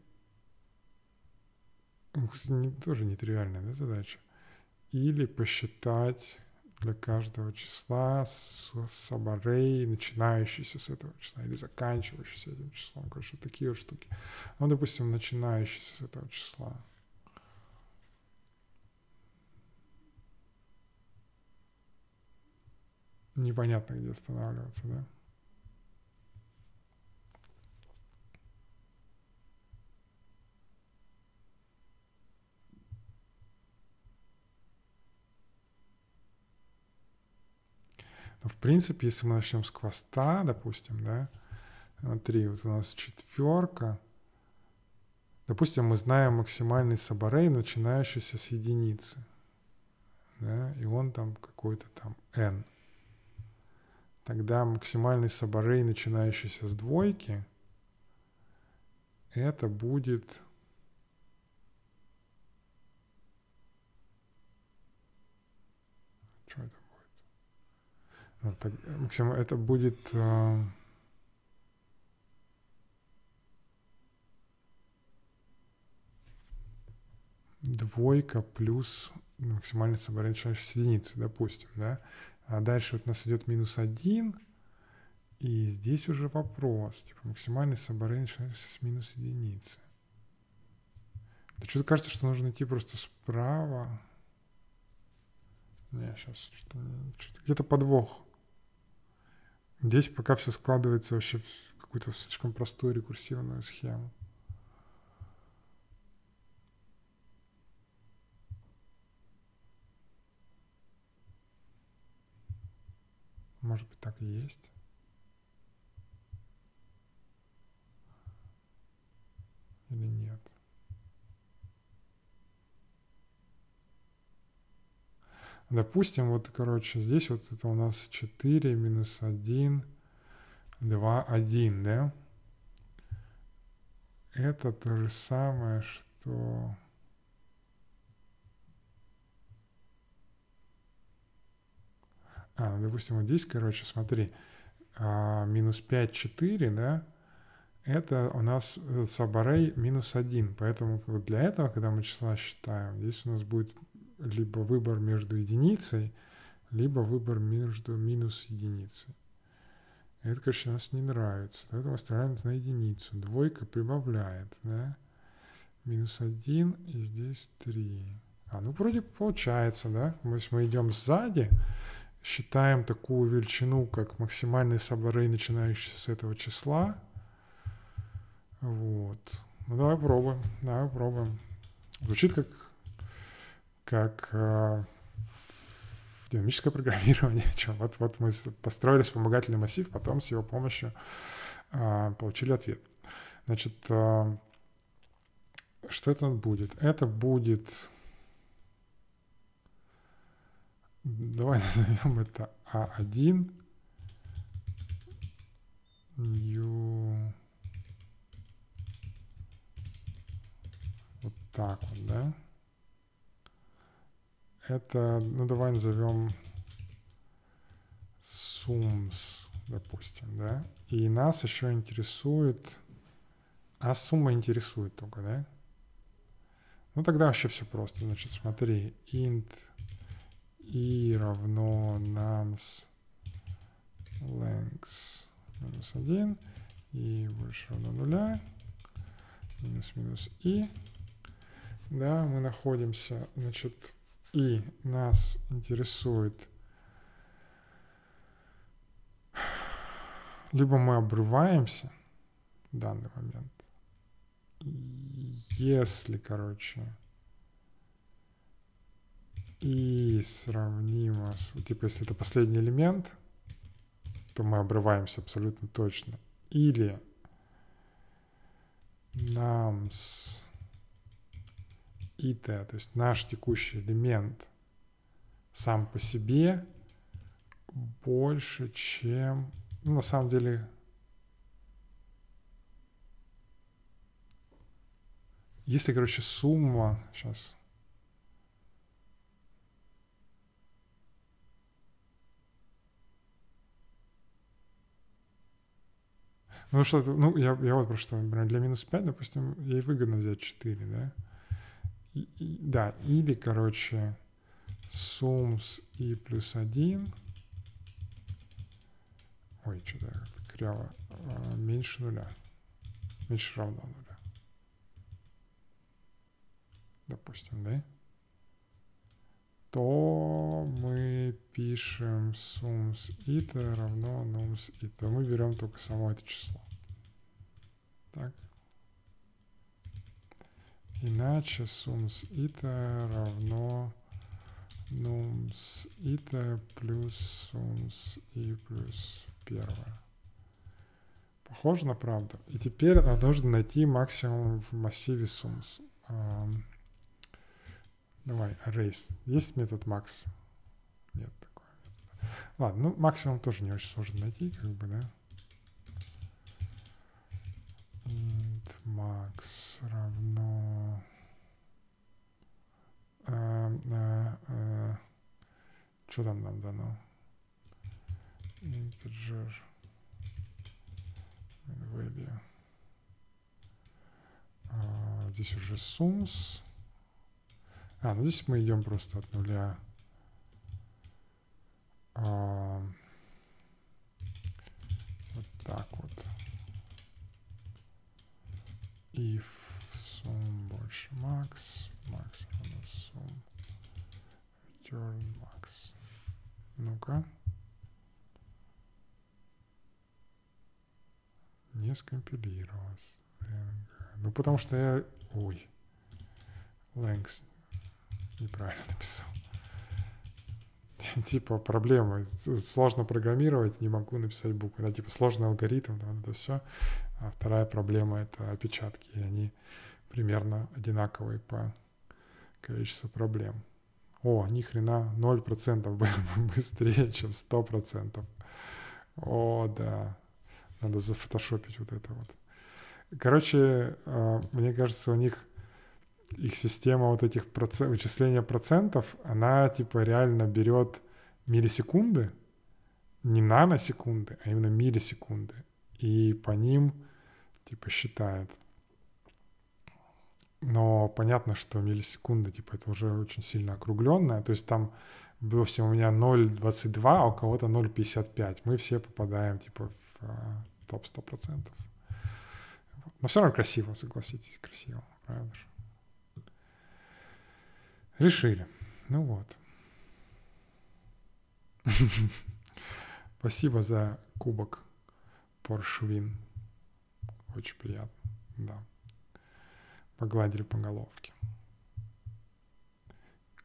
тоже нетривиальная да, задача. Или посчитать для каждого числа сабарей, начинающийся с этого числа, или заканчивающийся этим числом. Короче, такие вот штуки. Ну, допустим, начинающийся с этого числа. Непонятно, где останавливаться, да? Но в принципе, если мы начнем с хвоста, допустим, да, смотри, вот у нас четверка, допустим, мы знаем максимальный сабарей, начинающийся с единицы, да, и он там какой-то там n. Тогда максимальный сабарей, начинающийся с двойки, это будет что это ну, так, Максим, это будет... Э, двойка плюс максимальный собрание с единицы, допустим, да. А дальше вот у нас идет минус один, и здесь уже вопрос, типа максимальный собрание с минус единицы. Да что-то кажется, что нужно идти просто справа. Не, сейчас что где-то подвох. Здесь пока все складывается вообще в какую-то слишком простую рекурсивную схему. Может быть, так и есть. Или нет. Допустим, вот, короче, здесь вот это у нас 4 минус 1, 2, 1, да? Это то же самое, что... А, ну, допустим, вот здесь, короче, смотри, а, минус 5, 4, да? Это у нас сабарей минус 1. Поэтому для этого, когда мы числа считаем, здесь у нас будет либо выбор между единицей, либо выбор между минус единицей. Это, конечно, нас не нравится. Поэтому оставляем на единицу. Двойка прибавляет, да? Минус один и здесь три. А, ну вроде получается, да? То есть мы идем сзади, считаем такую величину, как максимальный сабарей, начинающийся с этого числа. Вот. Ну давай пробуем, давай пробуем. Звучит как как э, динамическое программирование. Чем? Вот, вот мы построили вспомогательный массив, потом с его помощью э, получили ответ. Значит, э, что это будет? Это будет... Давай назовем это А1 new вот так вот, да? Это, ну давай назовем sums, допустим, да, и нас еще интересует, а сумма интересует только, да? Ну тогда вообще все просто, значит, смотри, int i равно nums length минус 1 и больше равно нуля минус минус i да, мы находимся, значит, и нас интересует, либо мы обрываемся в данный момент, если, короче, и сравнимо с, типа, если это последний элемент, то мы обрываемся абсолютно точно. Или нам с и то есть наш текущий элемент сам по себе больше, чем, ну, на самом деле, если, короче, сумма, сейчас, Ну что, ну я, я вот про что, например, для минус 5, допустим, ей выгодно взять 4, да? И, и, да, или, короче, sums и плюс 1. Ой, что-то как криво. А, меньше нуля. Меньше равно нуля. Допустим, да? То мы пишем sums it равно nums it. Мы берем только само это число. Так. Иначе sums ita равно nums ita плюс sums и плюс первое. Похоже на правду. И теперь нам нужно найти максимум в массиве sums. Давай, arrays. Есть метод max? Нет такого метода. Ладно, ну максимум тоже не очень сложно найти, как бы, да? Max равно а, а, а, что там нам дано? Integer value. А, здесь уже sums. А, ну здесь мы идем просто от нуля. А, вот так вот if sum больше max, max минус sum, return max. Ну-ка. Не скомпилировалось. Ну, потому что я... Ой. Length неправильно написал. типа проблема. Сложно программировать, не могу написать букву. Да, типа сложный алгоритм, да, это все. А вторая проблема — это опечатки. И они примерно одинаковые по количеству проблем. О, ни хрена, 0% быстрее, чем 100%. О, да. Надо зафотошопить вот это вот. Короче, а, мне кажется, у них их система вот этих процент, вычисления процентов, она типа реально берет миллисекунды, не наносекунды, а именно миллисекунды. И по ним типа считает. Но понятно, что миллисекунды, типа, это уже очень сильно округленное. То есть там, допустим, у меня 0,22, а у кого-то 0,55. Мы все попадаем, типа, в а, топ 100%. Но все равно красиво, согласитесь, красиво, правда же? Решили. Ну вот. Спасибо за кубок Поршвин. Очень приятно, да. Погладили по головке.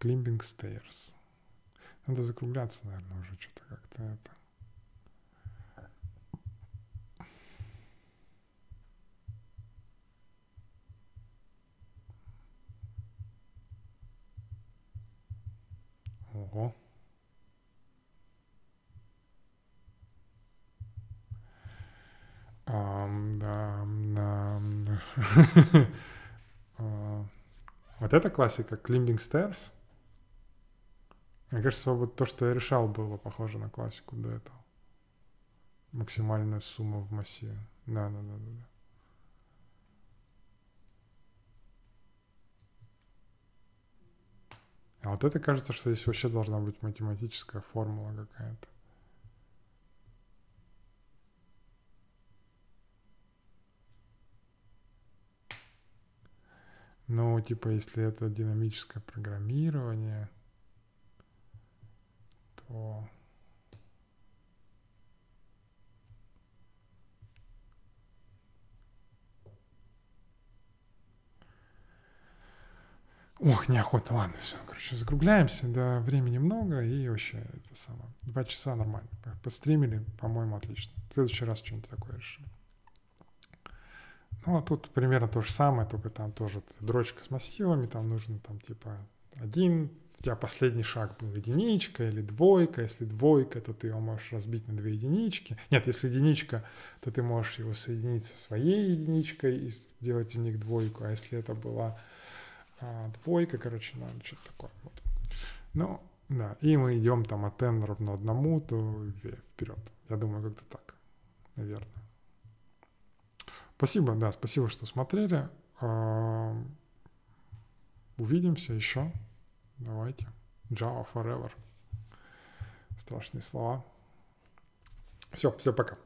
Climbing stairs. Надо закругляться, наверное, уже что-то как-то это. Ого. Um, да, да. вот это классика, Climbing Stairs. Мне кажется, вот то, что я решал, было похоже на классику до этого. Максимальная сумма в массиве. Да, да, да, да. да. А вот это кажется, что здесь вообще должна быть математическая формула какая-то. Ну, типа, если это динамическое программирование, то Ох, неохота, ладно, все, короче, закругляемся, да, времени много, и вообще это самое, два часа нормально, подстримили, по-моему, отлично. В следующий раз что-нибудь такое решим. Ну, а тут примерно то же самое, только там тоже дрочка с массивами, там нужно там типа один, у тебя последний шаг был единичка или двойка, если двойка, то ты его можешь разбить на две единички. Нет, если единичка, то ты можешь его соединить со своей единичкой и сделать из них двойку, а если это была а, двойка, короче, надо что-то такое. Вот. Ну, да, и мы идем там от n равно одному, то вперед. Я думаю, как-то так, наверное. Спасибо, да, спасибо, что смотрели. Увидимся еще. Давайте. Java forever. Страшные слова. Все, все, пока.